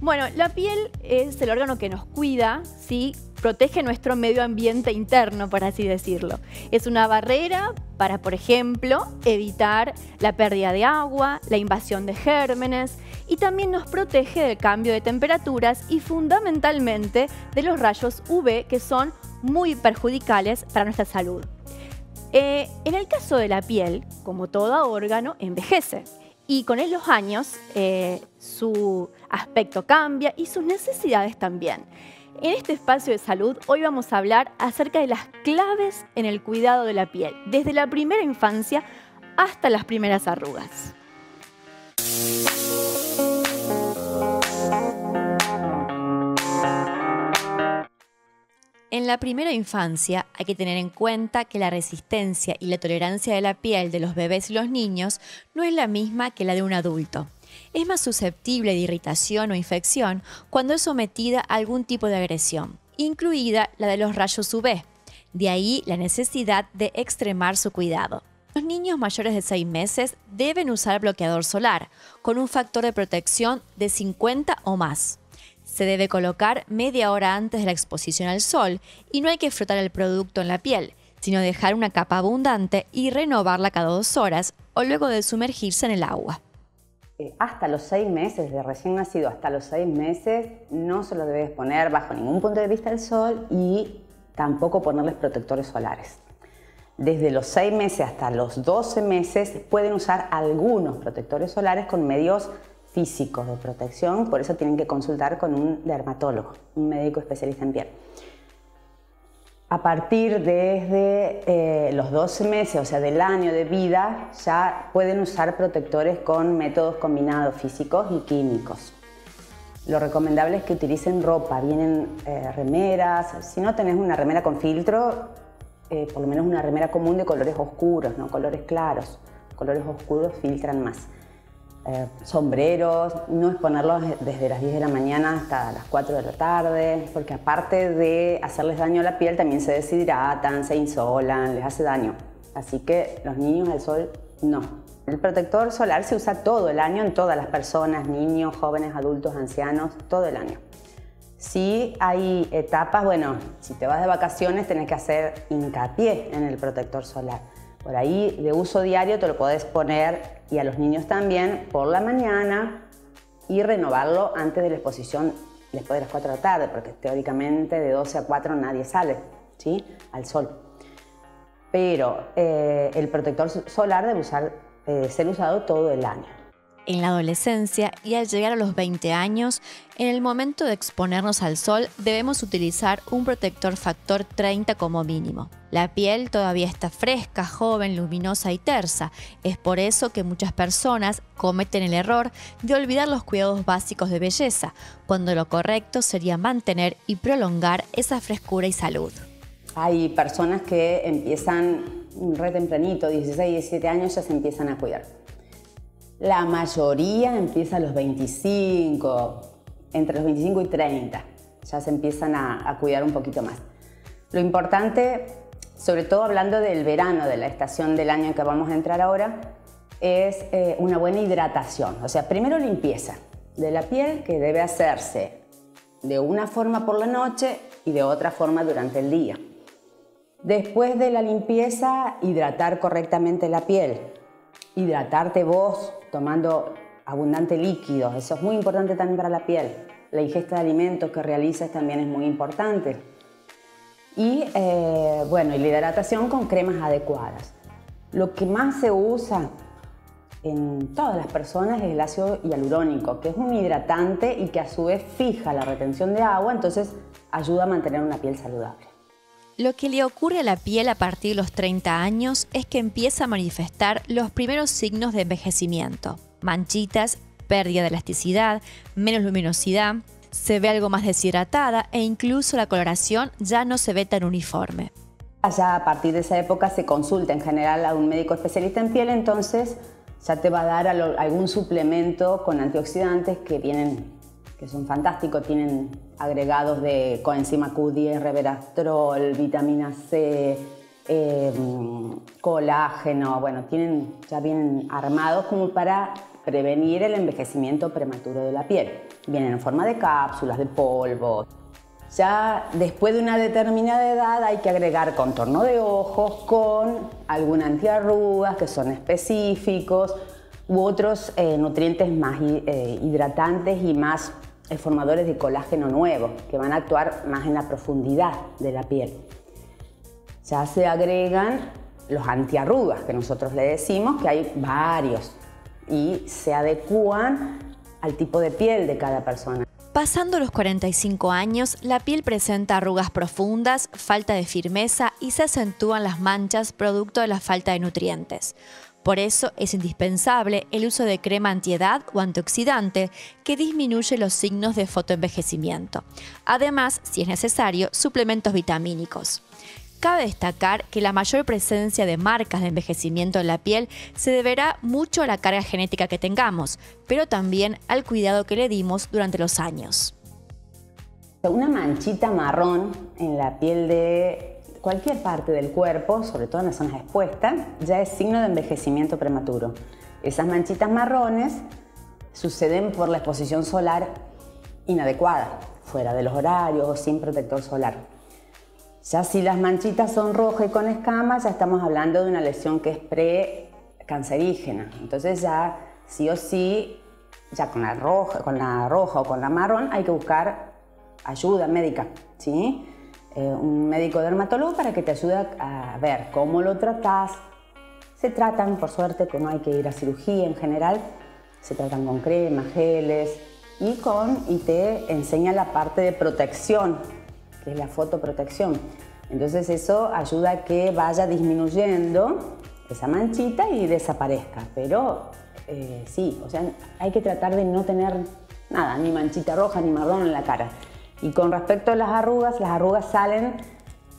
Bueno, la piel es el órgano que nos cuida, ¿sí? Protege nuestro medio ambiente interno, por así decirlo. Es una barrera para, por ejemplo, evitar la pérdida de agua, la invasión de gérmenes y también nos protege del cambio de temperaturas y fundamentalmente de los rayos UV que son muy perjudicales para nuestra salud. Eh, en el caso de la piel, como todo órgano, envejece. Y con los años, eh, su aspecto cambia y sus necesidades también. En este espacio de salud, hoy vamos a hablar acerca de las claves en el cuidado de la piel, desde la primera infancia hasta las primeras arrugas. En la primera infancia hay que tener en cuenta que la resistencia y la tolerancia de la piel de los bebés y los niños no es la misma que la de un adulto. Es más susceptible de irritación o infección cuando es sometida a algún tipo de agresión, incluida la de los rayos UV. De ahí la necesidad de extremar su cuidado. Los niños mayores de 6 meses deben usar bloqueador solar, con un factor de protección de 50 o más. Se debe colocar media hora antes de la exposición al sol y no hay que frotar el producto en la piel, sino dejar una capa abundante y renovarla cada dos horas o luego de sumergirse en el agua. Eh, Hasta los seis meses, de recién nacido hasta los seis meses, no se lo debe exponer bajo ningún punto de vista al sol y tampoco ponerles protectores solares. Desde los seis meses hasta los 12 meses pueden usar algunos protectores solares con medios físicos de protección, por eso tienen que consultar con un dermatólogo, un médico especialista en piel. A partir desde eh, los 12 meses, o sea, del año de vida, ya pueden usar protectores con métodos combinados físicos y químicos. Lo recomendable es que utilicen ropa, vienen eh, remeras, si no tenés una remera con filtro, eh, por lo menos una remera común de colores oscuros, no colores claros. Colores oscuros filtran más. Eh, sombreros, no exponerlos desde las 10 de la mañana hasta las 4 de la tarde, porque aparte de hacerles daño a la piel, también se deshidratan, se insolan, les hace daño. Así que los niños al sol no. El protector solar se usa todo el año en todas las personas, niños, jóvenes, adultos, ancianos, todo el año. Si hay etapas, bueno, si te vas de vacaciones tenés que hacer hincapié en el protector solar. Por ahí de uso diario te lo podés poner y a los niños también por la mañana y renovarlo antes de la exposición después de las 4 de la tarde, porque teóricamente de 12 a 4 nadie sale ¿sí? al sol. Pero eh, el protector solar debe eh, ser usado todo el año. En la adolescencia y al llegar a los 20 años, en el momento de exponernos al sol debemos utilizar un protector factor 30 como mínimo. La piel todavía está fresca, joven, luminosa y tersa. Es por eso que muchas personas cometen el error de olvidar los cuidados básicos de belleza, cuando lo correcto sería mantener y prolongar esa frescura y salud. Hay personas que empiezan re tempranito, 16, 17 años, ya se empiezan a cuidar. La mayoría empieza a los 25, entre los 25 y 30, ya se empiezan a, cuidar un poquito más. Lo importante, sobre todo hablando del verano, de la estación del año en que vamos a entrar ahora, es eh, una buena hidratación. O sea, primero limpieza de la piel que debe hacerse de una forma por la noche y de otra forma durante el día. Después de la limpieza, hidratar correctamente la piel. Hidratarte vos tomando abundante líquido, eso es muy importante también para la piel. La ingesta de alimentos que realices también es muy importante. Y eh, bueno, y la hidratación con cremas adecuadas. Lo que más se usa en todas las personas es el ácido hialurónico, que es un hidratante y que a su vez fija la retención de agua, entonces ayuda a mantener una piel saludable. Lo que le ocurre a la piel a partir de los 30 años es que empieza a manifestar los primeros signos de envejecimiento. Manchitas, pérdida de elasticidad, menos luminosidad, se ve algo más deshidratada e incluso la coloración ya no se ve tan uniforme. Ya a partir de esa época se consulta en general a un médico especialista en piel, entonces ya te va a dar algún suplemento con antioxidantes que vienen, que son fantásticos, tienen agregados de coenzima Q10, resveratrol, vitamina C, em, colágeno, bueno, tienen, ya vienen armados como para prevenir el envejecimiento prematuro de la piel. Vienen en forma de cápsulas, de polvo. Ya después de una determinada edad hay que agregar contorno de ojos con algún antiarrugas que son específicos u otros eh, nutrientes más eh, hidratantes y más formadores de colágeno nuevo que van a actuar más en la profundidad de la piel. Ya se agregan los antiarrugas que nosotros le decimos que hay varios y se adecúan al tipo de piel de cada persona. Pasando los 45 años, la piel presenta arrugas profundas, falta de firmeza y se acentúan las manchas producto de la falta de nutrientes. Por eso es indispensable el uso de crema antiedad o antioxidante que disminuye los signos de fotoenvejecimiento. Además, si es necesario, suplementos vitamínicos. Cabe destacar que la mayor presencia de marcas de envejecimiento en la piel se deberá mucho a la carga genética que tengamos, pero también al cuidado que le dimos durante los años. Una manchita marrón en la piel de cualquier parte del cuerpo, sobre todo en las zonas expuestas, ya es signo de envejecimiento prematuro. Esas manchitas marrones suceden por la exposición solar inadecuada, fuera de los horarios o sin protector solar. Ya si las manchitas son rojas y con escamas, ya estamos hablando de una lesión que es precancerígena. Entonces ya sí o sí, ya con la roja, con la roja o con la marrón, hay que buscar ayuda médica, ¿sí? Eh, un médico dermatólogo para que te ayude a ver cómo lo tratas. Se tratan, por suerte, que no hay que ir a cirugía en general, se tratan con cremas, geles y, con, y te enseña la parte de protección que es la fotoprotección. Entonces eso ayuda a que vaya disminuyendo esa manchita y desaparezca. Pero eh, sí, o sea, hay que tratar de no tener nada, ni manchita roja ni marrón en la cara. Y con respecto a las arrugas, las arrugas salen,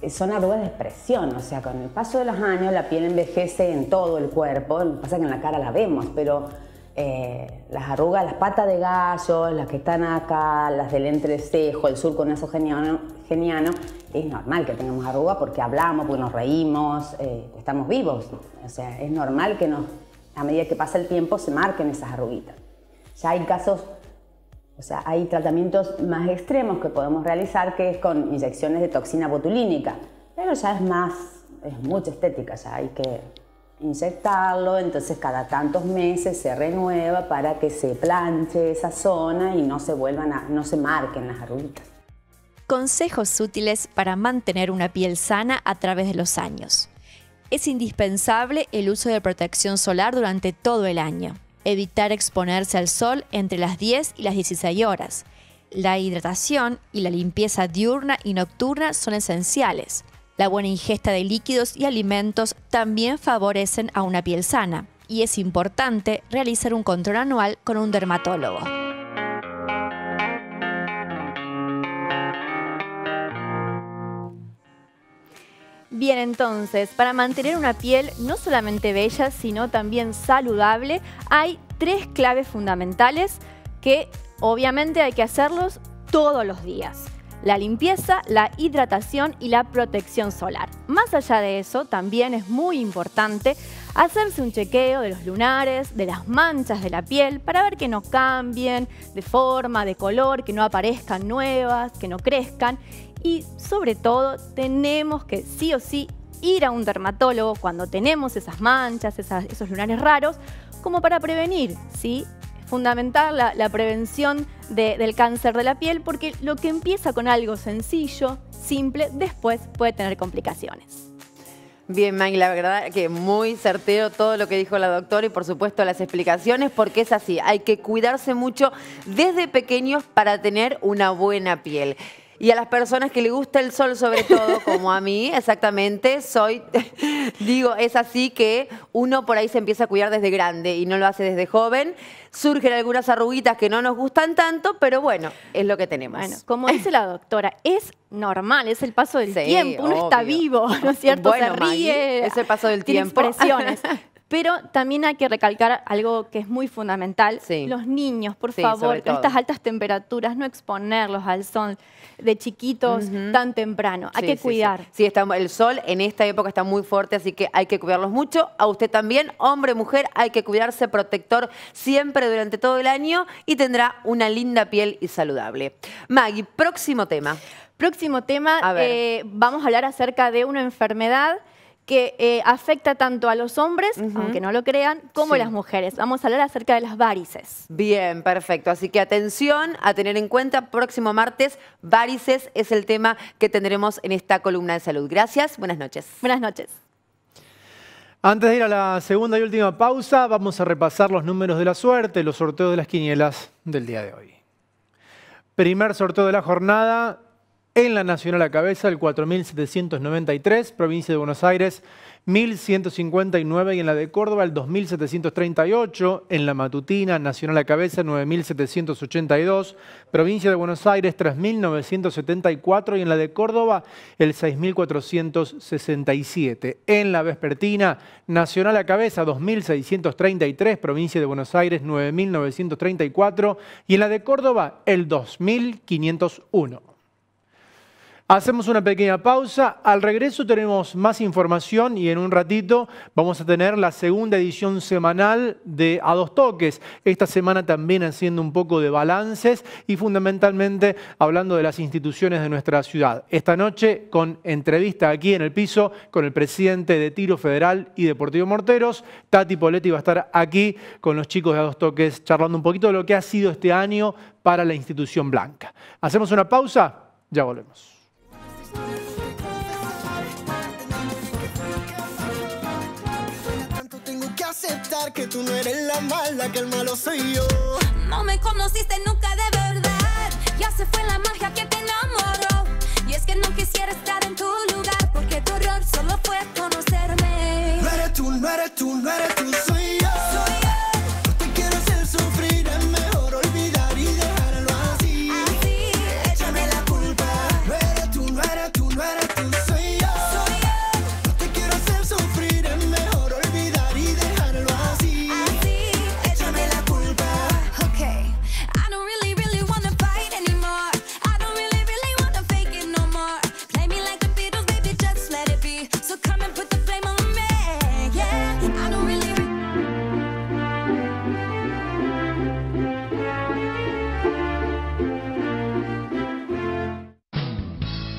eh, son arrugas de expresión, o sea, con el paso de los años la piel envejece en todo el cuerpo, lo que pasa es que en la cara la vemos, pero eh, las arrugas, las patas de gallo, las que están acá, las del entrecejo, el surco nasogeniano, geniano, es normal que tengamos arrugas porque hablamos, porque nos reímos, eh, estamos vivos. O sea, es normal que nos, a medida que pasa el tiempo se marquen esas arruguitas. Ya hay casos, o sea, hay tratamientos más extremos que podemos realizar que es con inyecciones de toxina botulínica, pero ya es más, es mucha estética, ya hay que inyectarlo, entonces cada tantos meses se renueva para que se planche esa zona y no se vuelvan a, no se marquen las arruguitas. Consejos útiles para mantener una piel sana a través de los años. Es indispensable el uso de protección solar durante todo el año. Evitar exponerse al sol entre las 10 y las 16 horas. La hidratación y la limpieza diurna y nocturna son esenciales. La buena ingesta de líquidos y alimentos también favorecen a una piel sana y es importante realizar un control anual con un dermatólogo. Bien, entonces, para mantener una piel no solamente bella, sino también saludable, hay tres claves fundamentales que obviamente hay que hacerlos todos los días la limpieza, la hidratación y la protección solar. Más allá de eso, también es muy importante hacerse un chequeo de los lunares, de las manchas de la piel, para ver que no cambien de forma, de color, que no aparezcan nuevas, que no crezcan. Y sobre todo, tenemos que sí o sí ir a un dermatólogo cuando tenemos esas manchas, esos lunares raros, como para prevenir, ¿sí? fundamental la, prevención del cáncer de la piel porque lo que empieza con algo sencillo, simple, después puede tener complicaciones. Bien, Maggie, la verdad que muy certero todo lo que dijo la doctora y por supuesto las explicaciones, porque es así, hay que cuidarse mucho desde pequeños para tener una buena piel. Y a las personas que le gusta el sol sobre todo, como a mí, exactamente, soy, digo, es así que uno por ahí se empieza a cuidar desde grande y no lo hace desde joven. Surgen algunas arruguitas que no nos gustan tanto, pero bueno, es lo que tenemos. Bueno, como dice la doctora, es normal, es el paso del Sí, tiempo, uno está vivo, ¿no es cierto? Bueno, Se Maggie, ríe, es el paso del tiene tiempo. expresiones. Pero también hay que recalcar algo que es muy fundamental. Los niños, por Sí, favor, con estas altas temperaturas, no exponerlos al sol de chiquitos tan temprano. Hay Sí, que cuidar. Sí, está, el sol en esta época está muy fuerte, así que hay que cuidarlos mucho. A usted también, hombre, mujer, hay que cuidarse protector siempre durante todo el año y tendrá una linda piel y saludable. Maggie, próximo tema. Próximo tema, A eh, vamos a hablar acerca de una enfermedad que eh, afecta tanto a los hombres, aunque no lo crean, como a las mujeres. Vamos a hablar acerca de las varices. Bien, perfecto. Así que atención a tener en cuenta, próximo martes, varices es el tema que tendremos en esta columna de salud. Gracias, buenas noches. Buenas noches. Antes de ir a la segunda y última pausa, vamos a repasar los números de la suerte, los sorteos de las quinielas del día de hoy. Primer sorteo de la jornada en la Nacional a cabeza, el 4793, provincia de Buenos Aires, 1159 y en la de Córdoba el 2738, en la matutina Nacional a cabeza 9782, provincia de Buenos Aires 3974 y en la de Córdoba el 6467. En la vespertina Nacional a cabeza 2633, provincia de Buenos Aires 9934 y en la de Córdoba el 2501. Hacemos una pequeña pausa. Al regreso tenemos más información y en un ratito vamos a tener la segunda edición semanal de A Dos Toques. Esta semana también haciendo un poco de balances y fundamentalmente hablando de las instituciones de nuestra ciudad. Esta noche con entrevista aquí en el piso con el presidente de Tiro Federal y Deportivo Morteros. Tati Poletti va a estar aquí con los chicos de A Dos Toques charlando un poquito de lo que ha sido este año para la institución blanca. Hacemos una pausa, ya volvemos. Tengo que aceptar que tú no eres la mala, que el malo soy yo. No me conociste nunca de verdad. Ya se fue la magia que te enamoró. Y es que no quisiera estar en tu lugar. Porque tu error solo fue conocerme. No eres tú, no eres tú, no eres tú, soy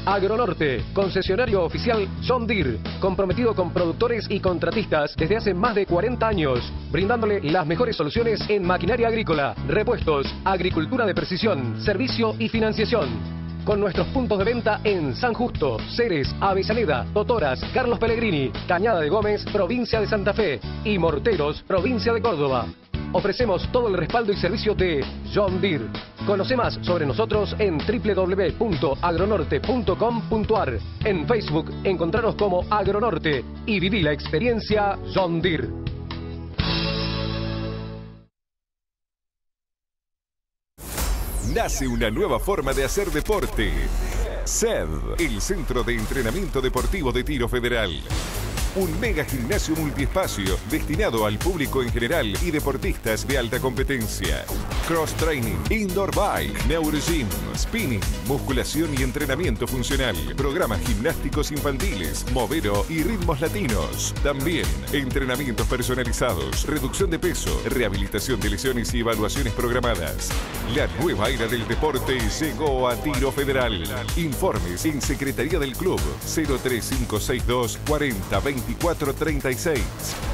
Agronorte, concesionario oficial John comprometido con productores y contratistas desde hace más de 40 años, brindándole las mejores soluciones en maquinaria agrícola, repuestos, agricultura de precisión, servicio y financiación. Con nuestros puntos de venta en San Justo, Ceres, Avellaneda, Totoras, Carlos Pellegrini, Cañada de Gómez, provincia de Santa Fe y Morteros, provincia de Córdoba. Ofrecemos todo el respaldo y servicio de John Deere. Conoce más sobre nosotros en www.agronorte.com.ar. En Facebook, encontraros como Agronorte y viví la experiencia John Deere. Nace una nueva forma de hacer deporte. SED, el Centro de Entrenamiento Deportivo de Tiro Federal. Un mega gimnasio multiespacio destinado al público en general y deportistas de alta competencia. Cross training, indoor bike, neurogym, spinning, musculación y entrenamiento funcional, programas gimnásticos infantiles, movero y ritmos latinos. También entrenamientos personalizados, reducción de peso, rehabilitación de lesiones y evaluaciones programadas. La nueva era del deporte llegó a Tiro Federal. Informes en Secretaría del Club 03562 40 24 36.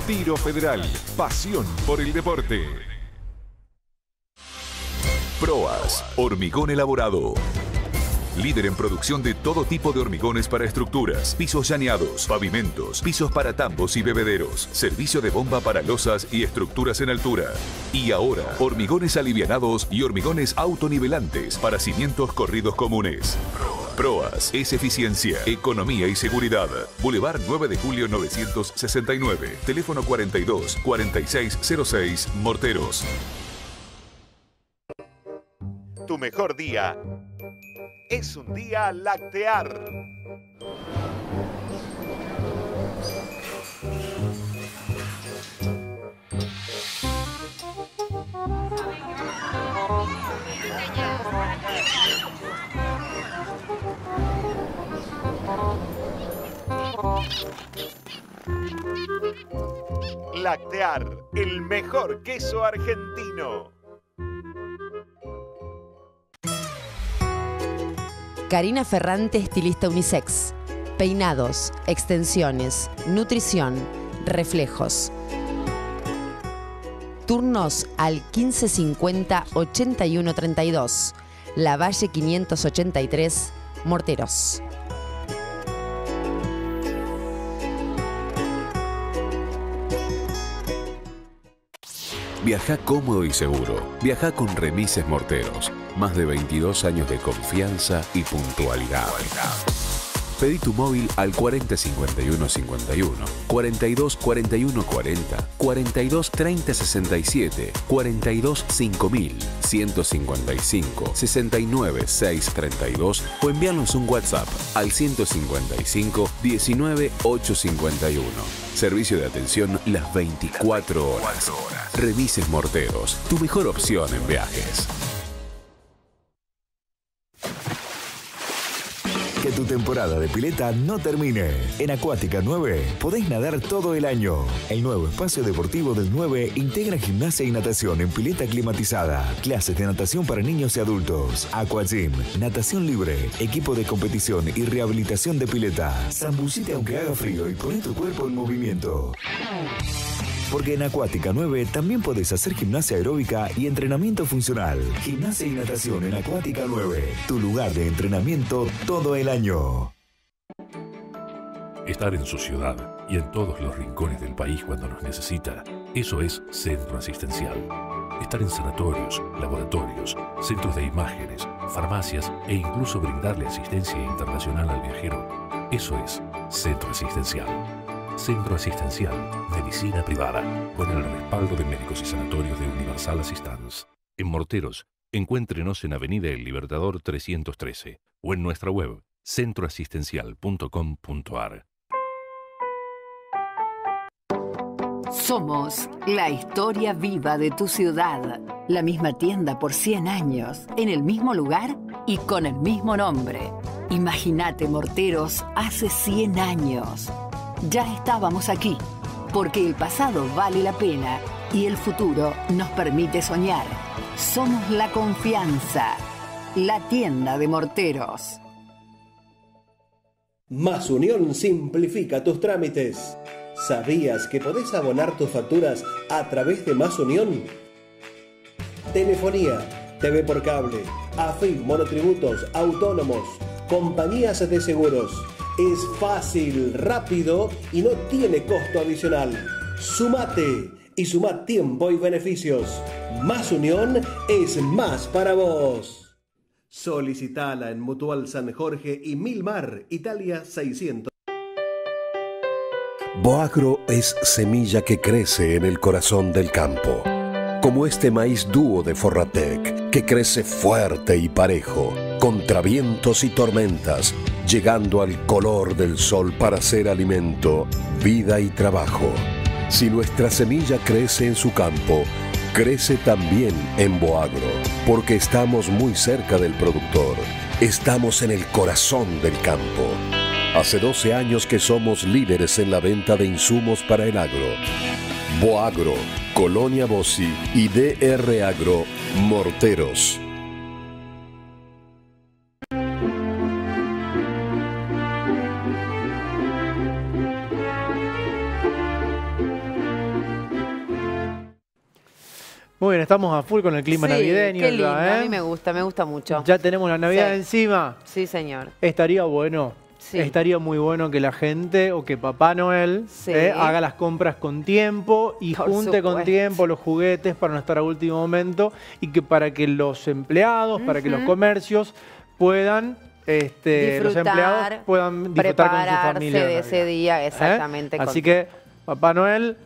Tiro Federal, pasión por el deporte. Proas, hormigón elaborado. Líder en producción de todo tipo de hormigones para estructuras, pisos llaneados, pavimentos, pisos para tambos y bebederos, servicio de bomba para losas y estructuras en altura. Y ahora, hormigones alivianados y hormigones autonivelantes para cimientos corridos comunes. Proas es eficiencia, economía y seguridad. Boulevard 9 de julio 969. Teléfono 42 4606 Morteros. Tu mejor día es un día lactear. Lactear, el mejor queso argentino. Karina Ferrante, estilista unisex. Peinados, extensiones, nutrición, reflejos. Turnos al 1550 8132. La Valle 583, Morteros. Viaja cómodo y seguro. Viaja con remises morteros. Más de 22 años de confianza y puntualidad. Pedí tu móvil al 4051 51, 42 41 40, 42 30 67, 42 5000, 155 69 632 o envíanos un WhatsApp al 155 19 851. Servicio de atención las 24 horas. Remises Morteros, tu mejor opción en viajes. Tu temporada de pileta no termine. En Acuática 9 podés nadar todo el año. El nuevo espacio deportivo del 9 integra gimnasia y natación en pileta climatizada, clases de natación para niños y adultos, Aqua Gym, natación libre, equipo de competición y rehabilitación de pileta. Zambucite aunque haga frío y pon tu cuerpo en movimiento. Porque en Acuática 9 también podés hacer gimnasia aeróbica y entrenamiento funcional. Gimnasia y natación en Acuática 9. Tu lugar de entrenamiento todo el año. Estar en su ciudad y en todos los rincones del país cuando nos necesita, eso es centro asistencial. Estar en sanatorios, laboratorios, centros de imágenes, farmacias e incluso brindarle asistencia internacional al viajero, eso es centro asistencial. Centro Asistencial, Medicina Privada, con el respaldo de médicos y sanatorios de Universal Assistance. En Morteros, encuéntrenos en Avenida El Libertador 313 o en nuestra web centroasistencial.com.ar. Somos la historia viva de tu ciudad. La misma tienda por 100 años, en el mismo lugar y con el mismo nombre. Imagínate, Morteros, hace 100 años. Ya estábamos aquí, porque el pasado vale la pena y el futuro nos permite soñar. Somos la confianza, la tienda de Morteros. Más Unión simplifica tus trámites. ¿Sabías que podés abonar tus facturas a través de Más Unión? Telefonía, TV por cable, AFIP, monotributos, autónomos, compañías de seguros. Es fácil, rápido y no tiene costo adicional. Sumate y suma tiempo y beneficios. Más Unión es más para vos. Solicitala en Mutual San Jorge y Milmar, Italia 600. Boagro es semilla que crece en el corazón del campo. Como este maíz dúo de Forratec, que crece fuerte y parejo, contra vientos y tormentas, llegando al color del sol para ser alimento, vida y trabajo. Si nuestra semilla crece en su campo, crece también en Boagro, porque estamos muy cerca del productor. Estamos en el corazón del campo. Hace 12 años que somos líderes en la venta de insumos para el agro. Boagro, Colonia Bossi y DR Agro, Morteros. Muy bien, estamos a full con el clima Sí, navideño. Qué lindo, a ¿eh? mí me gusta, me gusta mucho. Ya tenemos la Navidad Sí. encima. Sí, señor. Estaría bueno. Sí. Estaría muy bueno que la gente o que Papá Noel eh, haga las compras con tiempo y Por junte con tiempo los juguetes para no estar a último momento y que para que los empleados, para que los comercios puedan, este, los empleados puedan disfrutar con su familia. de ese día, ¿Eh? exactamente. Así que Papá Noel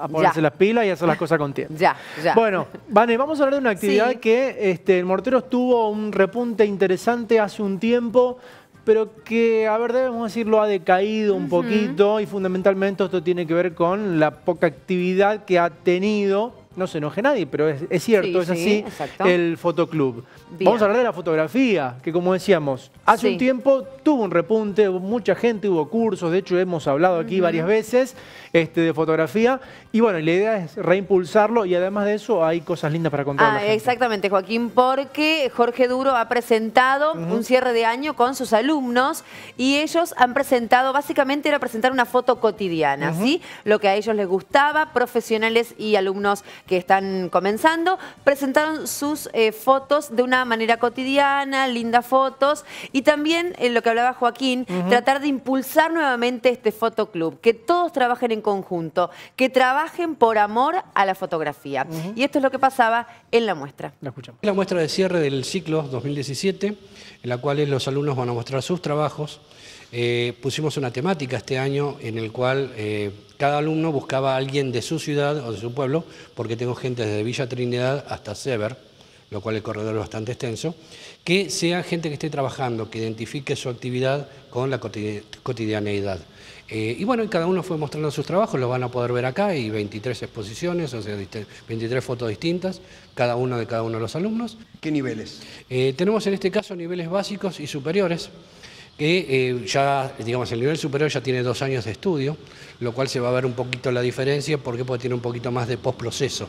a ponerse Ya. las pilas y hacer las cosas con tiempo. Ya, ya. Bueno, Vane, vamos a hablar de una actividad Sí. que este, el Morteros tuvo un repunte interesante hace un tiempo, pero que, a ver, debemos decirlo, ha decaído un poquito y fundamentalmente esto tiene que ver con la poca actividad que ha tenido, no se enoje nadie, pero es, es cierto, Sí, es sí, así, exacto. el fotoclub. Bien. Vamos a hablar de la fotografía, que como decíamos, hace Sí. un tiempo tuvo un repunte, hubo mucha gente, hubo cursos, de hecho hemos hablado aquí varias veces este, de fotografía, y bueno, la idea es reimpulsarlo y además de eso hay cosas lindas para contar. Ah, exactamente, Joaquín, porque Jorge Duro ha presentado un cierre de año con sus alumnos y ellos han presentado, básicamente era presentar una foto cotidiana, ¿sí? Lo que a ellos les gustaba, profesionales y alumnos que están comenzando, presentaron sus eh, fotos de una manera cotidiana, lindas fotos, y también en lo que hablaba Joaquín, tratar de impulsar nuevamente este fotoclub, que todos trabajen en conjunto, que trabajen por amor a la fotografía. Y esto es lo que pasaba en la muestra. La escuchamos. Es la muestra de cierre del ciclo 2017, en la cual los alumnos van a mostrar sus trabajos. Eh, pusimos una temática este año en el cual eh, cada alumno buscaba a alguien de su ciudad o de su pueblo, porque tengo gente desde Villa Trinidad hasta Sever, lo cual el corredor es bastante extenso, que sea gente que esté trabajando, que identifique su actividad con la cotidi- cotidianeidad. Eh, y bueno, y cada uno fue mostrando sus trabajos, lo van a poder ver acá, hay 23 exposiciones, o sea, dist- 23 fotos distintas, cada uno de cada uno de los alumnos. ¿Qué niveles? Eh, tenemos en este caso niveles básicos y superiores, que eh, ya, digamos, el nivel superior ya tiene dos años de estudio, lo cual se va a ver un poquito la diferencia. Porque tiene un poquito más de postproceso.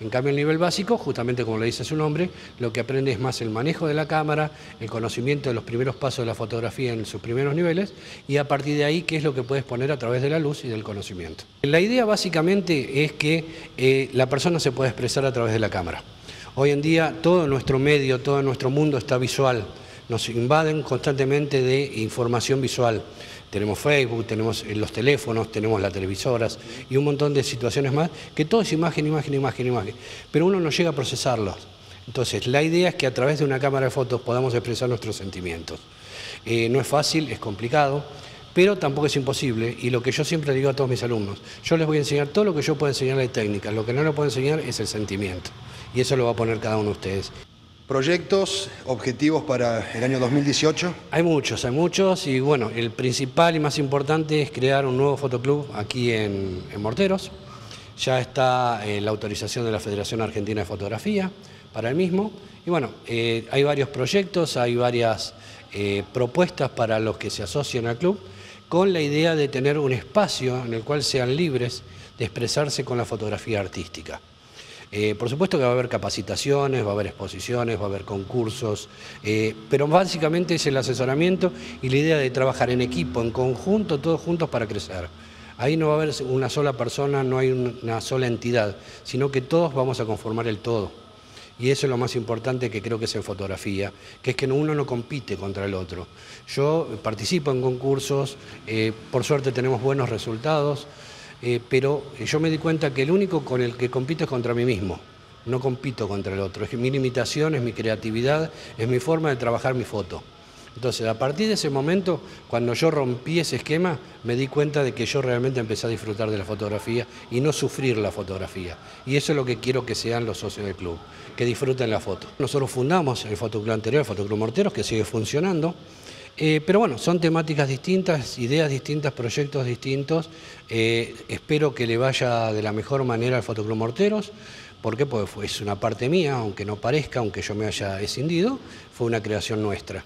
En cambio, el nivel básico, justamente como le dice su nombre, lo que aprende es más el manejo de la cámara, el conocimiento de los primeros pasos de la fotografía en sus primeros niveles y a partir de ahí qué es lo que puedes poner a través de la luz y del conocimiento. La idea básicamente es que eh, la persona se puede expresar a través de la cámara. Hoy en día todo nuestro medio, todo nuestro mundo está visual, nos invaden constantemente de información visual. Tenemos Facebook, tenemos eh, los teléfonos, tenemos las televisoras y un montón de situaciones más, que todo es imagen, imagen, imagen, imagen. Pero uno no llega a procesarlos. Entonces, la idea es que a través de una cámara de fotos podamos expresar nuestros sentimientos. Eh, no es fácil, es complicado, pero tampoco es imposible. Y lo que yo siempre digo a todos mis alumnos, yo les voy a enseñar todo lo que yo puedo enseñarles de técnica, lo que no les puedo enseñar es el sentimiento. Y eso lo va a poner cada uno de ustedes. ¿Proyectos, objetivos para el año 2018? Hay muchos, hay muchos y bueno, el principal y más importante es crear un nuevo fotoclub aquí en, Morteros. Ya está eh, la autorización de la Federación Argentina de Fotografía para el mismo. Y bueno, eh, hay varios proyectos, hay varias eh, propuestas para los que se asocian al club con la idea de tener un espacio en el cual sean libres de expresarse con la fotografía artística. Eh, por supuesto que va a haber capacitaciones, va a haber exposiciones, va a haber concursos, eh, pero básicamente es el asesoramiento y la idea de trabajar en equipo, en conjunto, todos juntos para crecer. Ahí no va a haber una sola persona, no hay un- una sola entidad, sino que todos vamos a conformar el todo. Y eso es lo más importante que creo que es en fotografía, que es que uno no compite contra el otro. Yo participo en concursos, eh, por suerte tenemos buenos resultados, eh, pero yo me di cuenta que el único con el que compito es contra mí mismo. No compito contra el otro. Es mi limitación, es mi creatividad, es mi forma de trabajar mi foto. Entonces, a partir de ese momento, cuando yo rompí ese esquema, me di cuenta de que yo realmente empecé a disfrutar de la fotografía y no sufrir la fotografía. Y eso es lo que quiero que sean los socios del club, que disfruten la foto. Nosotros fundamos el Fotoclub anterior, el Fotoclub Morteros, que sigue funcionando. Eh, pero bueno, son temáticas distintas, ideas distintas, proyectos distintos. Eh, espero que le vaya de la mejor manera al Fotoclub Morteros. Porque fue- es una parte mía, aunque no parezca, aunque yo me haya escindido, fue una creación nuestra.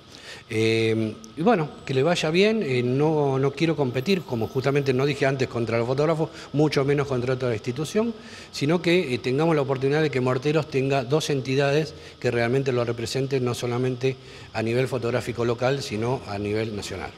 Eh, y bueno, que le vaya bien, eh, no, no quiero competir, como justamente no dije antes, contra los fotógrafos, mucho menos contra otra institución, sino que eh, tengamos la oportunidad de que Morteros tenga dos entidades que realmente lo representen, no solamente a nivel fotográfico local, sino a nivel nacional.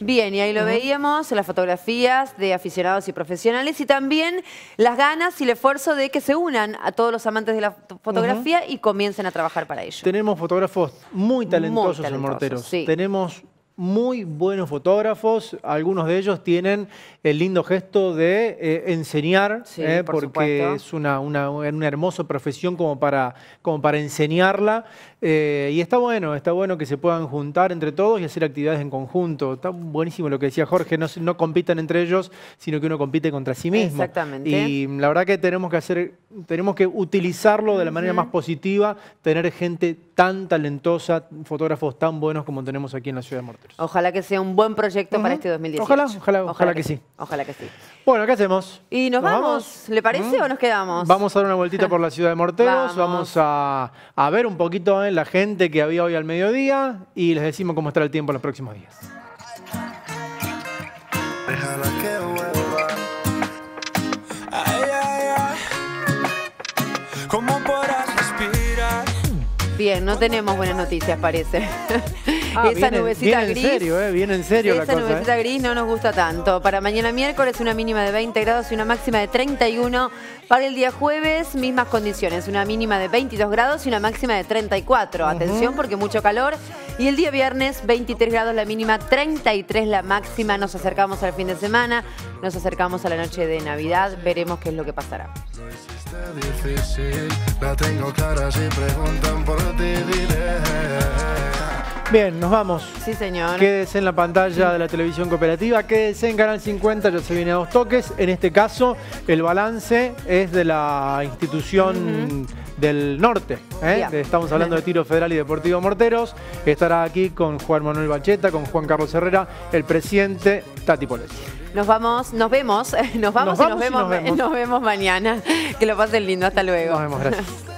Bien, y ahí lo veíamos, las fotografías de aficionados y profesionales y también las ganas y el esfuerzo de que se unan a todos los amantes de la fotografía y comiencen a trabajar para ello. Tenemos fotógrafos muy talentosos, en talentosos, Morteros. sí. Tenemos muy buenos fotógrafos. Algunos de ellos tienen el lindo gesto de eh, enseñar, Sí, eh, por porque supuesto. es una, una, una hermosa profesión como para, como para enseñarla. Eh, y está bueno, está bueno que se puedan juntar entre todos y hacer actividades en conjunto. Está buenísimo lo que decía Jorge, no, compitan entre ellos, sino que uno compite contra sí mismo. Exactamente. Y la verdad que tenemos que hacer, tenemos que utilizarlo de la manera más positiva, tener gente tan talentosa, fotógrafos tan buenos como tenemos aquí en la ciudad de Morteros. Ojalá que sea un buen proyecto para este 2018. Ojalá, ojalá, ojalá que sí. Ojalá que sí. Bueno, ¿qué hacemos? ¿Y nos, vamos? ¿Le parece o nos quedamos? Vamos a dar una vueltita por la ciudad de Morteros, Vamos. vamos, a, a ver un poquito la gente que había hoy al mediodía y les decimos cómo estará el tiempo en los próximos días. Bien, no tenemos buenas noticias, parece. Ah, Esa viene- nubecita viene gris. en serio, eh, viene en serio la Esa cosa. nubecita eh. gris no nos gusta tanto. Para mañana miércoles una mínima de 20 grados y una máxima de 31. Para el día jueves, mismas condiciones. Una mínima de 22 grados y una máxima de 34. Atención porque mucho calor. Y el día viernes, 23 grados la mínima, 33 la máxima. Nos acercamos al fin de semana, nos acercamos a la noche de Navidad. Veremos qué es lo que pasará. Está difícil, la tengo clara si preguntan por ti, diré. Bien, nos vamos. Sí, señor. Quédese en la pantalla de la televisión cooperativa, quédese en Canal 50, ya se viene a dos toques. En este caso, el balance es de la institución del norte. ¿eh? Estamos hablando de Tiro Federal y Deportivo Morteros. Estará aquí con Juan Manuel Bacheta, con Juan Carlos Herrera, el presidente Tati Poletti. Nos vamos, nos vemos, nos vamos, Nos y, nos vamos y vemos, nos vemos. nos vemos mañana. Que lo pasen lindo, hasta luego. Nos vemos, gracias.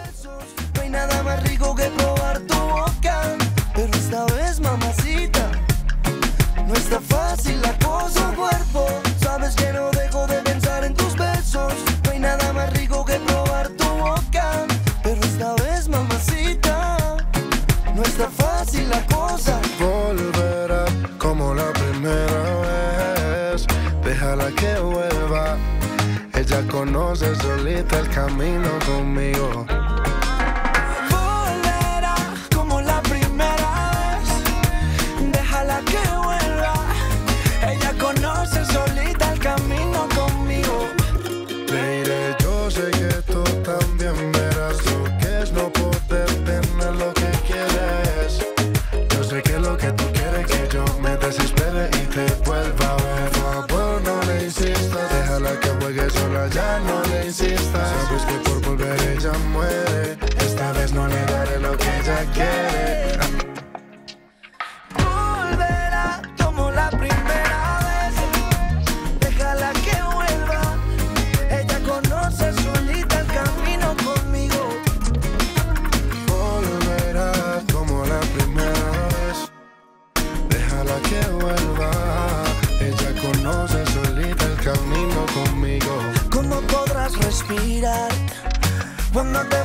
el camino conmigo.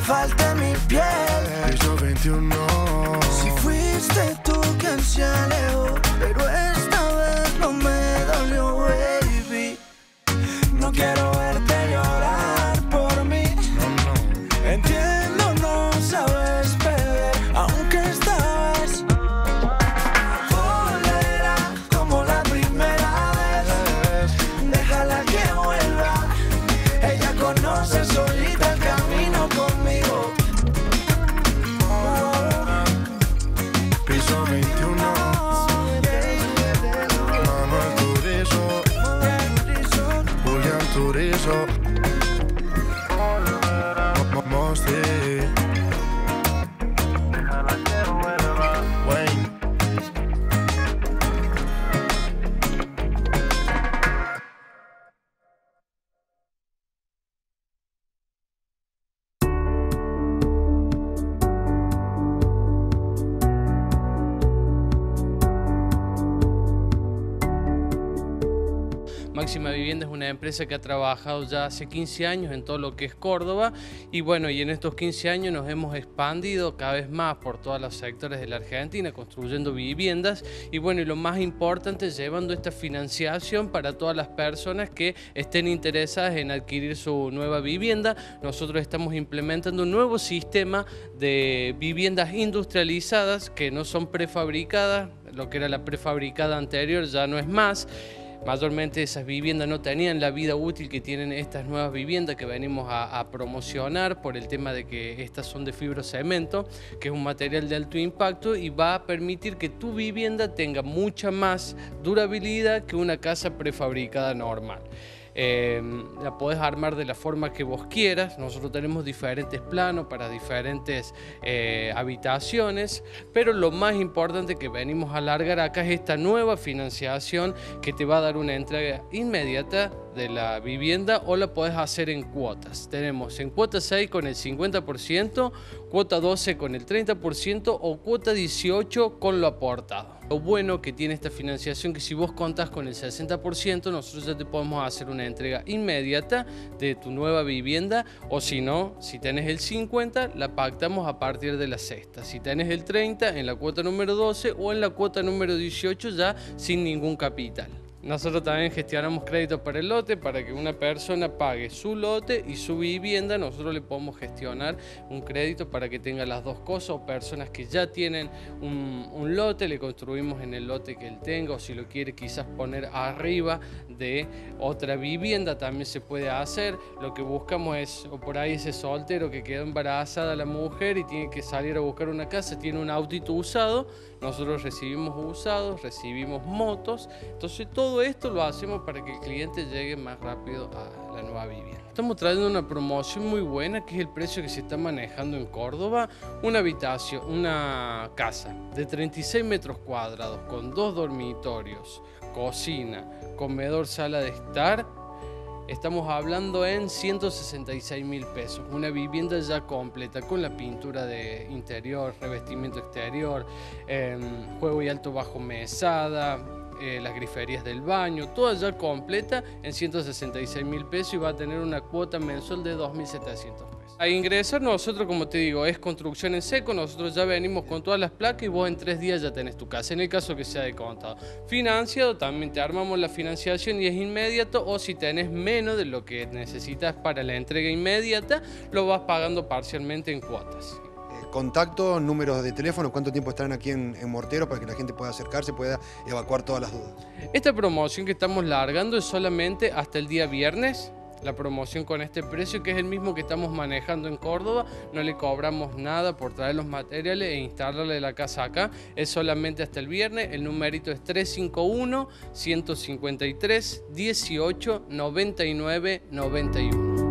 Cuando una empresa que ha trabajado ya hace 15 años en todo lo que es Córdoba y bueno, y en estos 15 años nos hemos expandido cada vez más por todos los sectores de la Argentina, construyendo viviendas y bueno, y lo más importante, llevando esta financiación para todas las personas que estén interesadas en adquirir su nueva vivienda. Nosotros estamos implementando un nuevo sistema de viviendas industrializadas que no son prefabricadas, lo que era la prefabricada anterior ya no es más. Mayormente esas viviendas no tenían la vida útil que tienen estas nuevas viviendas que venimos a, a promocionar por el tema de que estas son de fibrocemento, que es un material de alto impacto y va a permitir que tu vivienda tenga mucha más durabilidad que una casa prefabricada normal. Eh, la podés armar de la forma que vos quieras. Nosotros tenemos diferentes planos para diferentes eh, habitaciones, pero lo más importante que venimos a alargar acá es esta nueva financiación que te va a dar una entrega inmediata de la vivienda o la podés hacer en cuotas. Tenemos en cuota 6 con el 50%, cuota 12 con el 30% o cuota 18 con lo aportado. Lo bueno que tiene esta financiación que si vos contás con el 60%, nosotros ya te podemos hacer una entrega inmediata de tu nueva vivienda o si no, si tenés el 50, la pactamos a partir de la sexta. Si tenés el 30, en la cuota número 12 o en la cuota número 18 ya sin ningún capital. Nosotros también gestionamos créditos para el lote, para que una persona pague su lote y su vivienda. Nosotros le podemos gestionar un crédito para que tenga las dos cosas o personas que ya tienen un, lote, le construimos en el lote que él tenga o si lo quiere quizás poner arriba de otra vivienda también se puede hacer. Lo que buscamos es, o por ahí ese soltero que quedó embarazada la mujer y tiene que salir a buscar una casa, tiene un autito usado, nosotros recibimos usados, recibimos motos, entonces todo esto lo hacemos para que el cliente llegue más rápido a la nueva vivienda. Estamos trayendo una promoción muy buena que es el precio que se está manejando en Córdoba, una habitación, una casa de 36 metros cuadrados con dos dormitorios, cocina, comedor, sala de estar, estamos hablando en 166 mil pesos. Una vivienda ya completa con la pintura de interior, revestimiento exterior, em, juego y alto bajo mesada, eh, las griferías del baño, toda ya completa en 166 mil pesos y va a tener una cuota mensual de 2.700 pesos. A ingresar nosotros, como te digo, es construcción en seco, nosotros ya venimos con todas las placas y vos en tres días ya tenés tu casa, en el caso que sea de contado. Financiado, también te armamos la financiación y es inmediato o si tenés menos de lo que necesitas para la entrega inmediata, lo vas pagando parcialmente en cuotas. Contacto, números de teléfono, cuánto tiempo estarán aquí en, en Mortero para que la gente pueda acercarse, pueda evacuar todas las dudas. Esta promoción que estamos largando es solamente hasta el día viernes. La promoción con este precio, que es el mismo que estamos manejando en Córdoba, no le cobramos nada por traer los materiales e instalarle la casa acá. Es solamente hasta el viernes. El numerito es 351 153 18 99 91.